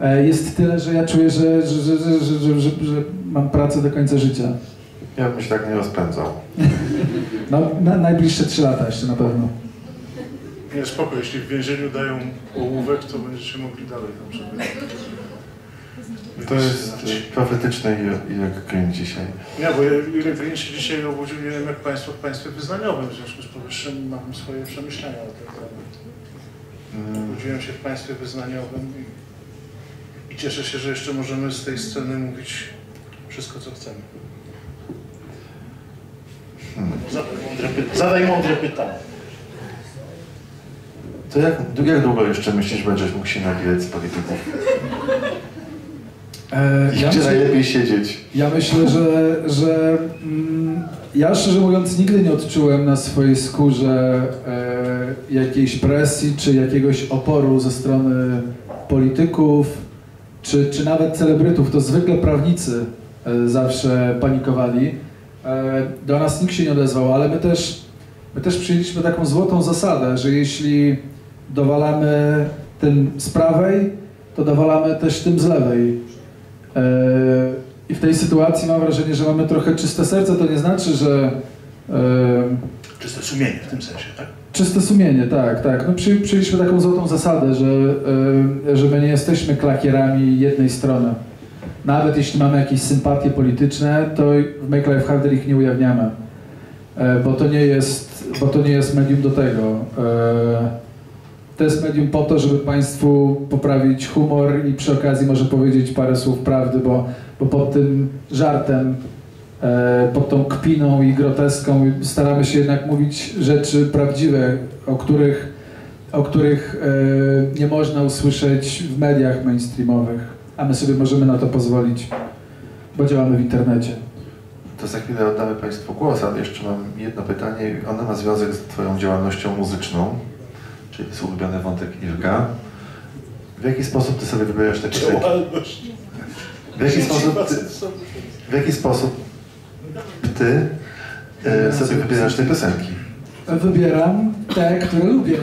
e, jest tyle, że ja czuję, że, że, że, że, że, że mam pracę do końca życia. Ja bym się tak nie rozpędzał. no, na najbliższe trzy lata jeszcze na pewno. Nie, spoko, jeśli w więzieniu dają ołówek, to będziecie mogli dalej tam sobie... To jest y, profetyczne jak kręci dzisiaj. Nie, bo ja- Jurek Green się dzisiaj obudził, nie wiem jak Państwo w państwie wyznaniowym, w związku z powyższym mam swoje przemyślenia na ten temat. Mm, Urodziłem się w państwie wyznaniowym i, i cieszę się, że jeszcze możemy z tej sceny mówić wszystko, co chcemy. Zadaj mądre, py- zadaj mądre pytanie. To jak, jak długo jeszcze myślisz, będziesz mógł się nabijać z polityków? E, ja, gdzie myślę, najlepiej siedzieć? ja myślę, że, że mm, ja szczerze mówiąc nigdy nie odczułem na swojej skórze e, jakiejś presji czy jakiegoś oporu ze strony polityków czy, czy nawet celebrytów. To zwykle prawnicy e, zawsze panikowali. E, do nas nikt się nie odezwał, ale my też, my też przyjęliśmy taką złotą zasadę, że jeśli dowalamy tym z prawej, to dowalamy też tym z lewej. E, I w tej sytuacji mam wrażenie, że mamy trochę czyste serce. To nie znaczy, że e, Czyste sumienie w tym sensie, tak? czyste sumienie, tak, tak. No, przy, przyjęliśmy taką złotą zasadę, że, e, że my nie jesteśmy klakierami jednej strony. Nawet jeśli mamy jakieś sympatie polityczne, to w Make Life Harder ich nie ujawniamy. Bo to nie jest, bo to nie jest medium do tego. To jest medium po to, żeby Państwu poprawić humor i przy okazji może powiedzieć parę słów prawdy, bo, bo pod tym żartem, e, pod tą kpiną i groteską staramy się jednak mówić rzeczy prawdziwe, o których, o których e, nie można usłyszeć w mediach mainstreamowych, a my sobie możemy na to pozwolić, bo działamy w internecie. To za chwilę oddamy Państwu głos, ale jeszcze mam jedno pytanie. Ono ma związek z Twoją działalnością muzyczną, czyli jest ulubiony wątek Ilka. W jaki sposób Ty sobie wybierasz te piosenki? W jaki sposób Ty, w jaki sposób ty e, sobie wybierasz te piosenki? Wybieram te, które lubię.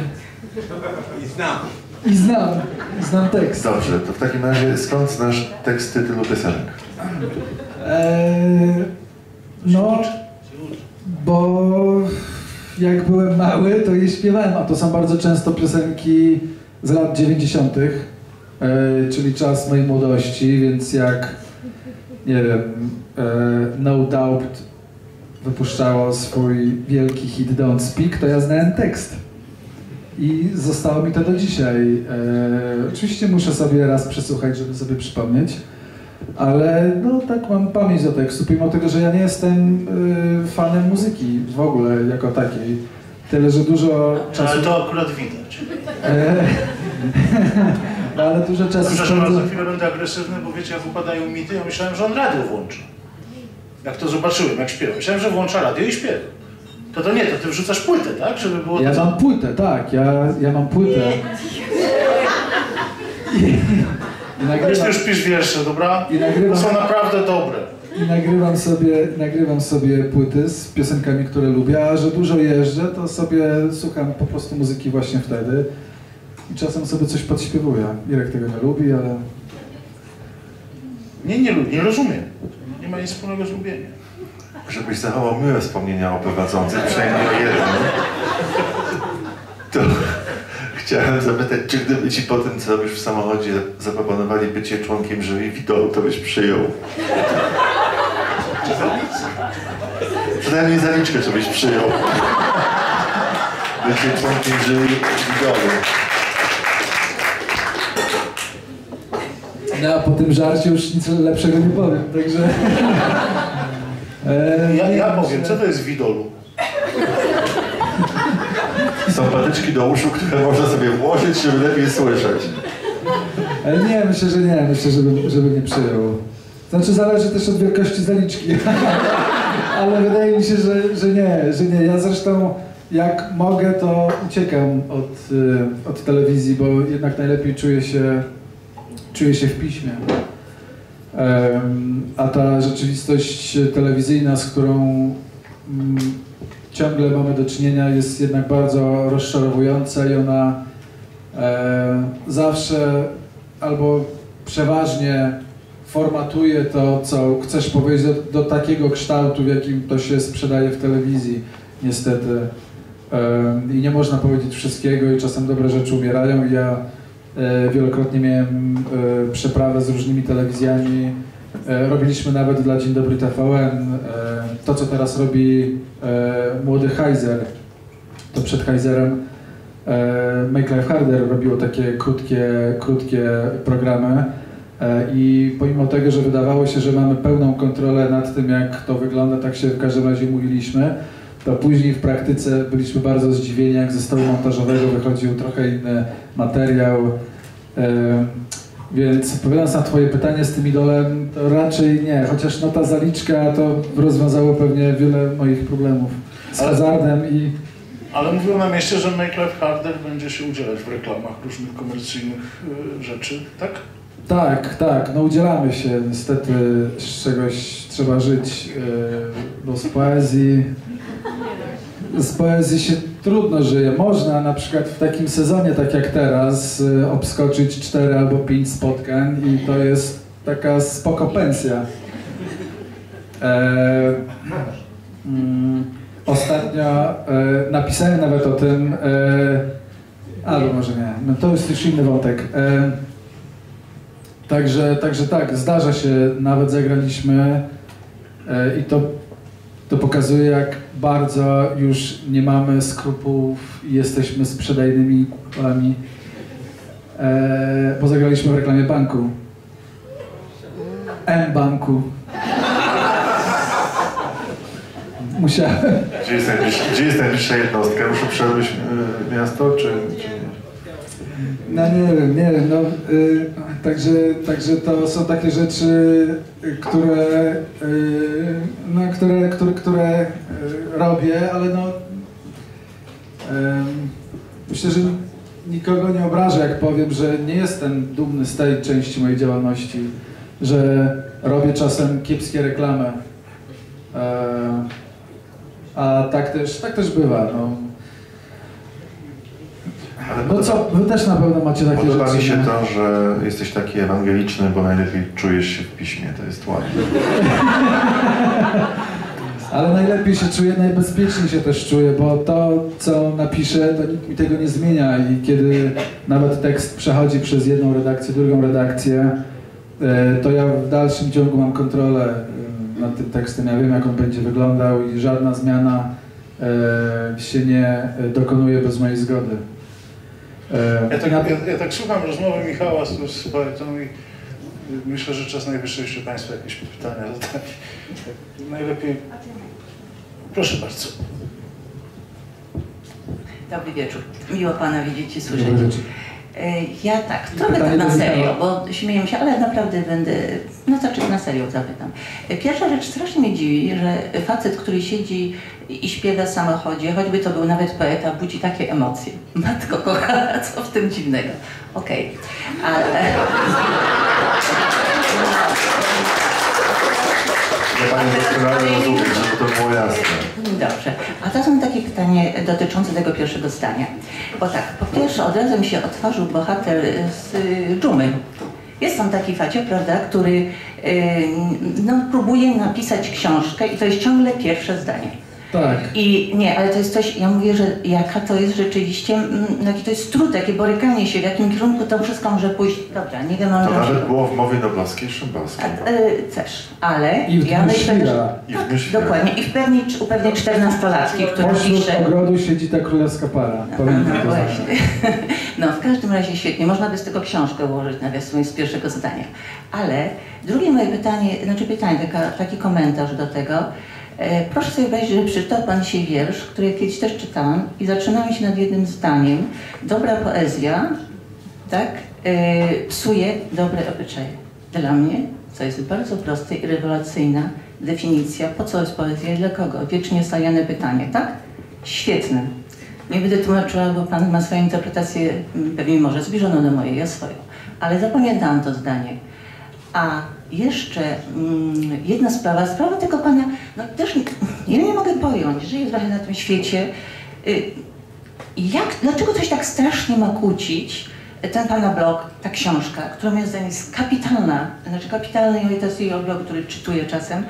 I znam. I znam. Znam tekst. Dobrze, to w takim razie skąd znasz teksty tylu piosenek? Eee, no, bo jak byłem mały, to je śpiewałem, a to są bardzo często piosenki z lat 90., eee, czyli czas mojej młodości, więc jak, nie wiem, eee, No Doubt wypuszczało swój wielki hit Don't Speak, to ja znałem tekst. I zostało mi to do dzisiaj. Eee, oczywiście muszę sobie raz przesłuchać, żeby sobie przypomnieć. Ale no tak mam pamięć do tekstu, pomimo tego, że ja nie jestem y, fanem muzyki w ogóle jako takiej. Tyle, że dużo czasu... Ale to akurat widać. E, ale dużo czasu Przepraszam, za spędzam... chwilę będę agresywny, bo wiecie, jak upadają mity, ja myślałem, że on radio włączy. Jak to zobaczyłem, jak śpiewa. Myślałem, że włącza radio i śpiewa. To to nie, to ty wrzucasz płytę, tak? Żeby było Ja to... mam płytę, tak, ja, ja mam płytę. I, i, nagrywam, już pisz wiersze, dobra? I nagrywam- To są naprawdę dobre. I nagrywam sobie, nagrywam sobie płyty z piosenkami, które lubię, a że dużo jeżdżę, to sobie słucham po prostu muzyki właśnie wtedy. I czasem sobie coś podśpiewuję. Irek tego nie lubi, ale... Nie, nie, nie rozumiem. Nie ma nic wspólnego z lubieniem. Żebyś zachował miłe wspomnienia o prowadzących, przynajmniej o jednym, to chciałem zapytać, czy gdyby ci po tym, co robisz w samochodzie, zaproponowali bycie członkiem jury Widolu, to byś przyjął? Przynajmniej zaliczkę, żebyś przyjął. Bycie członkiem jury Widolu. No a po tym żarcie już nic lepszego nie powiem, także... E, Ja, ja powiem, co to jest widolu? Są patyczki do uszu, które można sobie włożyć, żeby lepiej słyszeć. Ale nie, myślę, że nie, myślę, żeby, żeby nie przyjął. Znaczy zależy też od wielkości zaliczki. Ale wydaje mi się, że, że nie, że nie. Ja zresztą jak mogę, to uciekam od, y, od telewizji, bo jednak najlepiej czuję się, czuję się w piśmie. A ta rzeczywistość telewizyjna, z którą mm, ciągle mamy do czynienia, jest jednak bardzo rozczarowująca i ona e, zawsze albo przeważnie formatuje to, co chcesz powiedzieć do, do takiego kształtu, w jakim to się sprzedaje w telewizji, niestety. E, I nie można powiedzieć wszystkiego i czasem dobre rzeczy umierają. Ja e, wielokrotnie miałem e, przeprawę z różnymi telewizjami. E, robiliśmy nawet dla Dzień Dobry TVN e, to, co teraz robi e, młody Heiser. To przed Heiserem Make Life Harder robiło takie krótkie, krótkie programy i pomimo tego, że wydawało się, że mamy pełną kontrolę nad tym, jak to wygląda, tak się w każdym razie mówiliśmy, to później w praktyce byliśmy bardzo zdziwieni, jak ze stołu montażowego wychodził trochę inny materiał. Więc odpowiadając na Twoje pytanie z tym idolem, to raczej nie, chociaż no ta zaliczka to rozwiązało pewnie wiele moich problemów z Ale- hazardem i Ale mówią na mieście, że Make Harder będzie się udzielać w reklamach różnych komercyjnych y, rzeczy, tak? tak, tak, no udzielamy się, niestety z czegoś trzeba żyć, yy, bo z poezji, z poezji się trudno żyje. Można na przykład w takim sezonie, tak jak teraz, yy, obskoczyć cztery albo pięć spotkań i to jest taka spoko pensja. E, mm, ostatnio e, napisałem nawet o tym, e, albo może nie, no to jest już inny wątek. E, także, także tak, zdarza się, nawet zagraliśmy e, i to, to pokazuje, jak bardzo już nie mamy skrupułów i jesteśmy sprzedajnymi kupami, e, bo zagraliśmy w reklamie banku. M-banku. Musiałem. Gdzie jest najbliższa, gdzie jest najbliższa jednostka? Muszę przebyć y, miasto, czy, czy nie? No nie wiem, nie wiem, no y, także, także to są takie rzeczy, które, y, no, które, które, które y, robię, ale no myślę, że nikogo nie obrażę, jak powiem, że nie jestem dumny z tej części mojej działalności, że robię czasem kiepskie reklamy. E, a tak też, tak też bywa, no. Ale No co, wy też na pewno macie takie Podoba rzeczy. mi się nie? to, że jesteś taki ewangeliczny, bo najlepiej czujesz się w piśmie. To jest ładne. Ale najlepiej się czuję, najbezpieczniej się też czuję, bo to, co napiszę, to nikt mi tego nie zmienia i kiedy nawet tekst przechodzi przez jedną redakcję, drugą redakcję, e, to ja w dalszym ciągu mam kontrolę e, nad tym tekstem. Ja wiem, jak on będzie wyglądał i żadna zmiana e, się nie dokonuje bez mojej zgody. E, Ja tak, ja, ja tak słucham rozmowy Michała z, z poetą i myślę, że czas najwyższy jeszcze Państwu jakieś pytania zadać. Najlepiej... Proszę bardzo. Dobry wieczór. Miło Pana widzieć i słyszeć. E, Ja tak, trochę tak na serio, bo śmieję się, ale naprawdę będę, no znaczy na serio zapytam. E, Pierwsza rzecz strasznie mnie dziwi, że facet, który siedzi i śpiewa w samochodzie, choćby to był nawet poeta, budzi takie emocje. Matko kochana, co w tym dziwnego? Okej, ale... Ja Pani doskonale rozumiem, żeby to było jasne. Dobrze. A teraz mam takie pytanie dotyczące tego pierwszego zdania. Bo tak, po pierwsze od razu mi się otworzył bohater z y, dżumy. Jest tam taki facie, prawda, który y, no, próbuje napisać książkę i to jest ciągle pierwsze zdanie. Tak. I nie, ale to jest coś, ja mówię, że jaka to jest rzeczywiście, mm, jaki to jest trud, jakie borykanie się, w jakim kierunku to wszystko może pójść. Dobra, nie wiem, To nawet było w mowie noblowskiej Szymborskiej. a, y, też, ale I w ja myślę, że... I w Tak, dokładnie. I w pewnej, u pewnej czternastolatki, która Pośród pisze... ogrodu siedzi ta królewska para. Pamiętam No to zawsze. właśnie. No w każdym razie świetnie. Można by z tego książkę ułożyć nawiasem z pierwszego zdania. Ale drugie moje pytanie, znaczy pytanie, taka, taki komentarz do tego. E, proszę sobie wyobrazić, że przeczytał Pan dzisiaj wiersz, który ja kiedyś też czytałam i zaczynamy się nad jednym zdaniem. Dobra poezja, tak, e, psuje dobre obyczaje. Dla mnie, co jest bardzo prosta i rewelacyjna definicja, po co jest poezja i dla kogo? Wiecznie stawiane pytanie, tak? Świetne. Nie będę tłumaczyła, bo Pan ma swoją interpretację, m, pewnie może zbliżoną do mojej, ja swoją. Ale zapamiętałam to zdanie. A jeszcze mm, jedna sprawa, sprawa tego Pana, no też nie, ja nie mogę pojąć, żyję trochę na tym świecie. Y, jak, dlaczego coś tak strasznie ma kłócić ten Pana blog, ta książka, która moim zdaniem jest kapitalna, znaczy kapitalna i to jest jej blog, który czytuję czasem,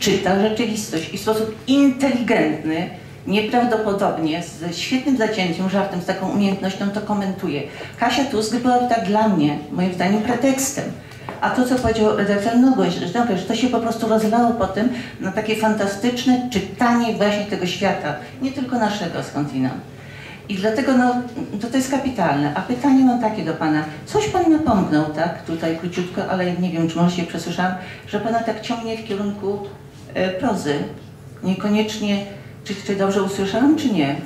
czyta rzeczywistość i w sposób inteligentny, nieprawdopodobnie, ze świetnym zacięciem, żartem, z taką umiejętnością to komentuje. Kasia Tusk byłaby tak dla mnie, moim zdaniem, pretekstem. A to, co powiedział redaktor Nogoś, że, to się po prostu rozlało potem na takie fantastyczne czytanie właśnie tego świata, nie tylko naszego skądinąd. I dlatego no, to, to jest kapitalne. A pytanie mam takie do Pana. Coś Pan napomknął, tak, tutaj króciutko, ale nie wiem, czy może się przesłyszałam, że Pana tak ciągnie w kierunku e, prozy. Niekoniecznie, czy, czy dobrze usłyszałam, czy nie?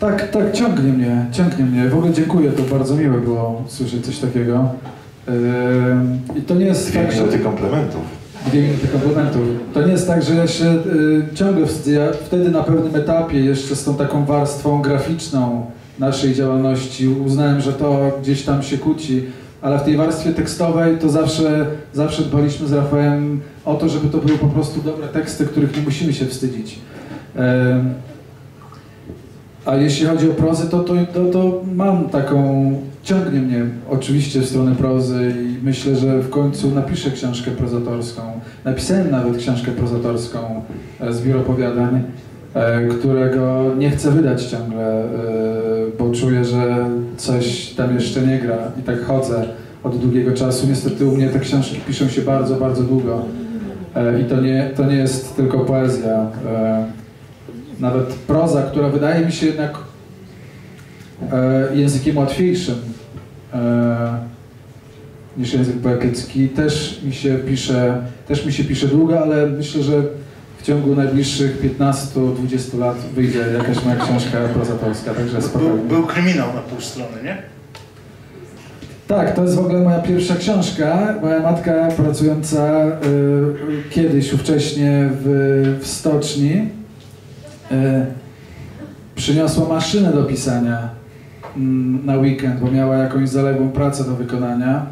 Tak, tak, ciągnie mnie, ciągnie mnie. W ogóle dziękuję, to bardzo miłe było słyszeć coś takiego. Yy, I to nie jest Dwie tak, że... minuty komplementów. Dwie minuty komplementów. To nie jest tak, że ja się y, ciągle wstydzę. Ja wtedy na pewnym etapie jeszcze z tą taką warstwą graficzną naszej działalności uznałem, że to gdzieś tam się kłóci, ale w tej warstwie tekstowej to zawsze, zawsze dbaliśmy z Rafałem o to, żeby to były po prostu dobre teksty, których nie musimy się wstydzić. Em, a jeśli chodzi o prozę, to, to, to, to mam taką, ciągnie mnie oczywiście w stronę prozy i myślę, że w końcu napiszę książkę prozatorską. Napisałem nawet książkę prozatorską, e, zbiór opowiadań, e, którego nie chcę wydać ciągle, e, bo czuję, że coś tam jeszcze nie gra i tak chodzę od długiego czasu. Niestety u mnie te książki piszą się bardzo, bardzo długo i to nie, to nie jest tylko poezja. Nawet proza, która wydaje mi się jednak e, językiem łatwiejszym e, niż język poetycki, też mi się pisze, też mi się pisze długo, ale myślę, że w ciągu najbliższych 15-20 lat wyjdzie jakaś moja książka prozatorska, także Był, był kryminał na pół strony, nie? Tak, to jest w ogóle moja pierwsza książka. Moja matka pracująca y, kiedyś, ówcześnie w, w stoczni, y, przyniosła maszynę do pisania mm, na weekend, bo miała jakąś zaległą pracę do wykonania.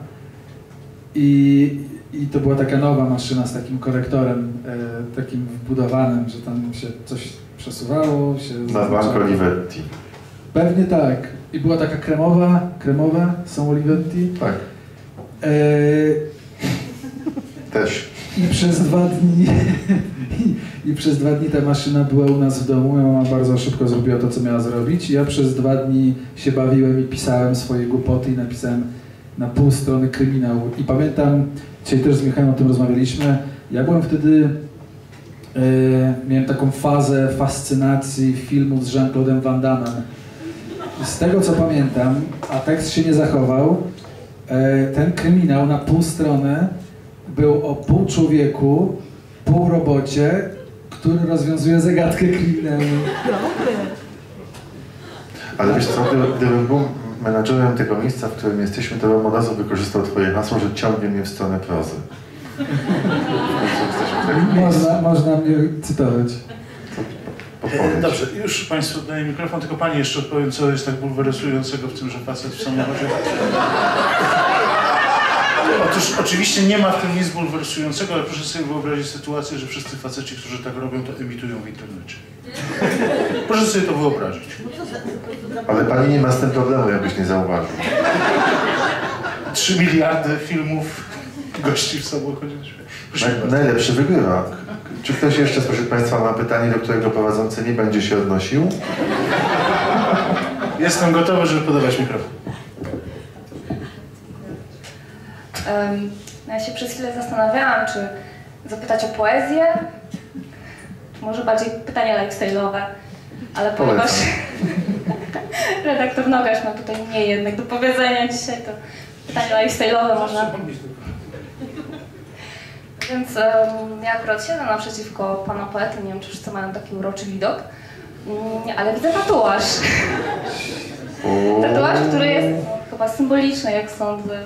I, I to była taka nowa maszyna z takim korektorem, y, takim wbudowanym, że tam się coś przesuwało, się Na zaznaczało. Banco Olivetti. Pewnie tak. I była taka kremowa, kremowa, są Olivetti. Tak, E, też. I przez dwa dni i, i przez dwa dni ta maszyna była u nas w domu. Moja mama bardzo szybko zrobiła to, co miała zrobić. Ja przez dwa dni się bawiłem i pisałem swoje głupoty i napisałem na pół strony kryminał. I pamiętam, dzisiaj też z Michałem o tym rozmawialiśmy, ja byłem wtedy, e, miałem taką fazę fascynacji filmów z Jean-Claude'em Van Damme. Z tego co pamiętam, a tekst się nie zachował, e, ten kryminał na pół strony był o pół człowieku, pół robocie, który rozwiązuje zagadkę kryminalną. Ale wiesz co, gdyby, gdybym był menadżerem tego miejsca, w którym jesteśmy, to bym od razu wykorzystał twoje hasło, że ciągnie mnie w stronę prozy. Miejscu. Można, można mnie cytować. E, Podpowiedź. Dobrze, już Państwu oddaję mikrofon, tylko Pani jeszcze odpowiem, co jest tak bulwersującego w tym, że facet w samochodzie... Otóż oczywiście nie ma w tym nic bulwersującego, ale proszę sobie wyobrazić sytuację, że wszyscy faceci, którzy tak robią, to emitują w internecie. Proszę sobie to wyobrazić. Ale pani nie ma z tym problemu, jakbyś nie zauważył. 3 miliardy filmów gości w samochodzie. Bardzo. najlepszy wygrywa. Czy ktoś jeszcze spośród Państwa ma pytanie, do którego prowadzący nie będzie się odnosił? Jestem gotowy, żeby podawać mikrofon. No ja się przez chwilę zastanawiałam, czy zapytać o poezję, czy może bardziej pytania lifestyle'owe, ale ponieważ redaktor Nogaś ma tutaj mniej jednak do powiedzenia dzisiaj, to pytania lifestyle'owe można... Więc em, ja akurat siedzę naprzeciwko pana poety, nie wiem czy wszyscy mają taki uroczy widok, Mm, ale widzę tatuaż. Tatuaż, który jest no, chyba symboliczny, jak sądzę,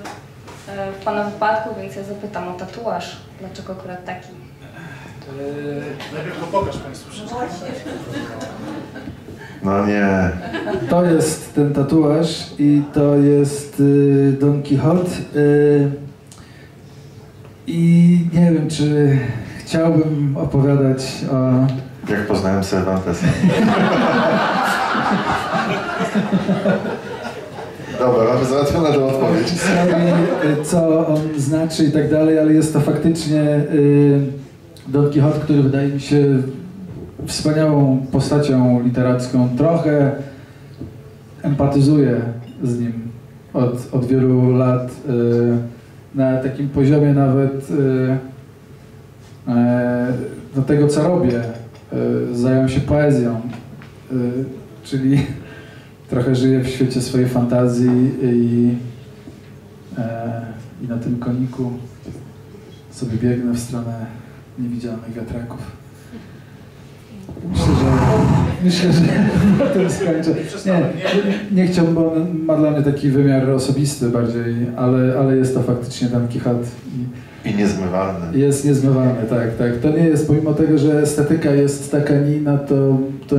w Pana wypadku, więc ja zapytam o tatuaż. Dlaczego akurat taki? Najpierw go pokaż Państwu wszystko. No nie. To jest ten tatuaż i to jest y, Don Quixote. Y, I nie wiem, czy chciałbym opowiadać o Jak poznałem Cervantesa. Dobra, mamy załatwioną tą odpowiedź. y, co on znaczy i tak dalej, ale jest to faktycznie y, Don Quixote, który wydaje mi się wspaniałą postacią literacką. Trochę empatyzuję z nim od, od wielu lat. y, Na takim poziomie nawet e, do tego, co robię. Zająłem się poezją, czyli trochę żyję w świecie swojej fantazji i, e, i na tym koniku sobie biegnę w stronę niewidzialnych wiatraków. Myślę, że, myślę, że na tym skończę. Nie, nie, chciałbym, bo on ma dla mnie taki wymiar osobisty bardziej, ale, ale jest to faktycznie Quixote. I I niezmywalny. jest niezmywalny, tak, tak. To nie jest, pomimo tego, że estetyka jest taka nina, to, to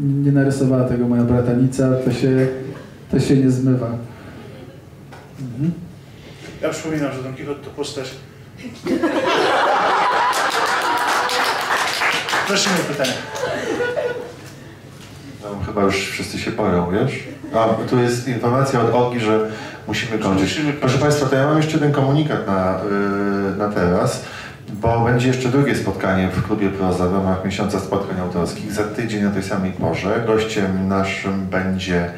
nie narysowała tego moja bratanica, to się, to się nie zmywa. Mhm. Ja przypominam, że Don Quixote to postać. Prosimy o pytania. No, chyba już wszyscy się boją, wiesz? A, tu jest informacja od Olgi, że musimy kończyć. Proszę Państwa, to ja mam jeszcze jeden komunikat na, yy, na teraz, bo będzie jeszcze drugie spotkanie w klubie Proza w ramach miesiąca spotkań autorskich za tydzień o tej samej porze. Gościem naszym będzie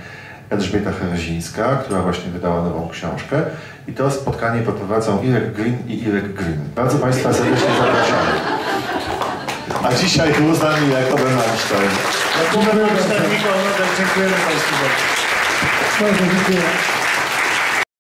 Elżbieta Herezińska, która właśnie wydała nową książkę. I to spotkanie poprowadzą Irek Green i Irek Green. Bardzo Państwa serdecznie zapraszamy. A dzisiaj tu z nami Jakobem Einstein. Dziękujemy Państwu bardzo. Bardzo dziękuję.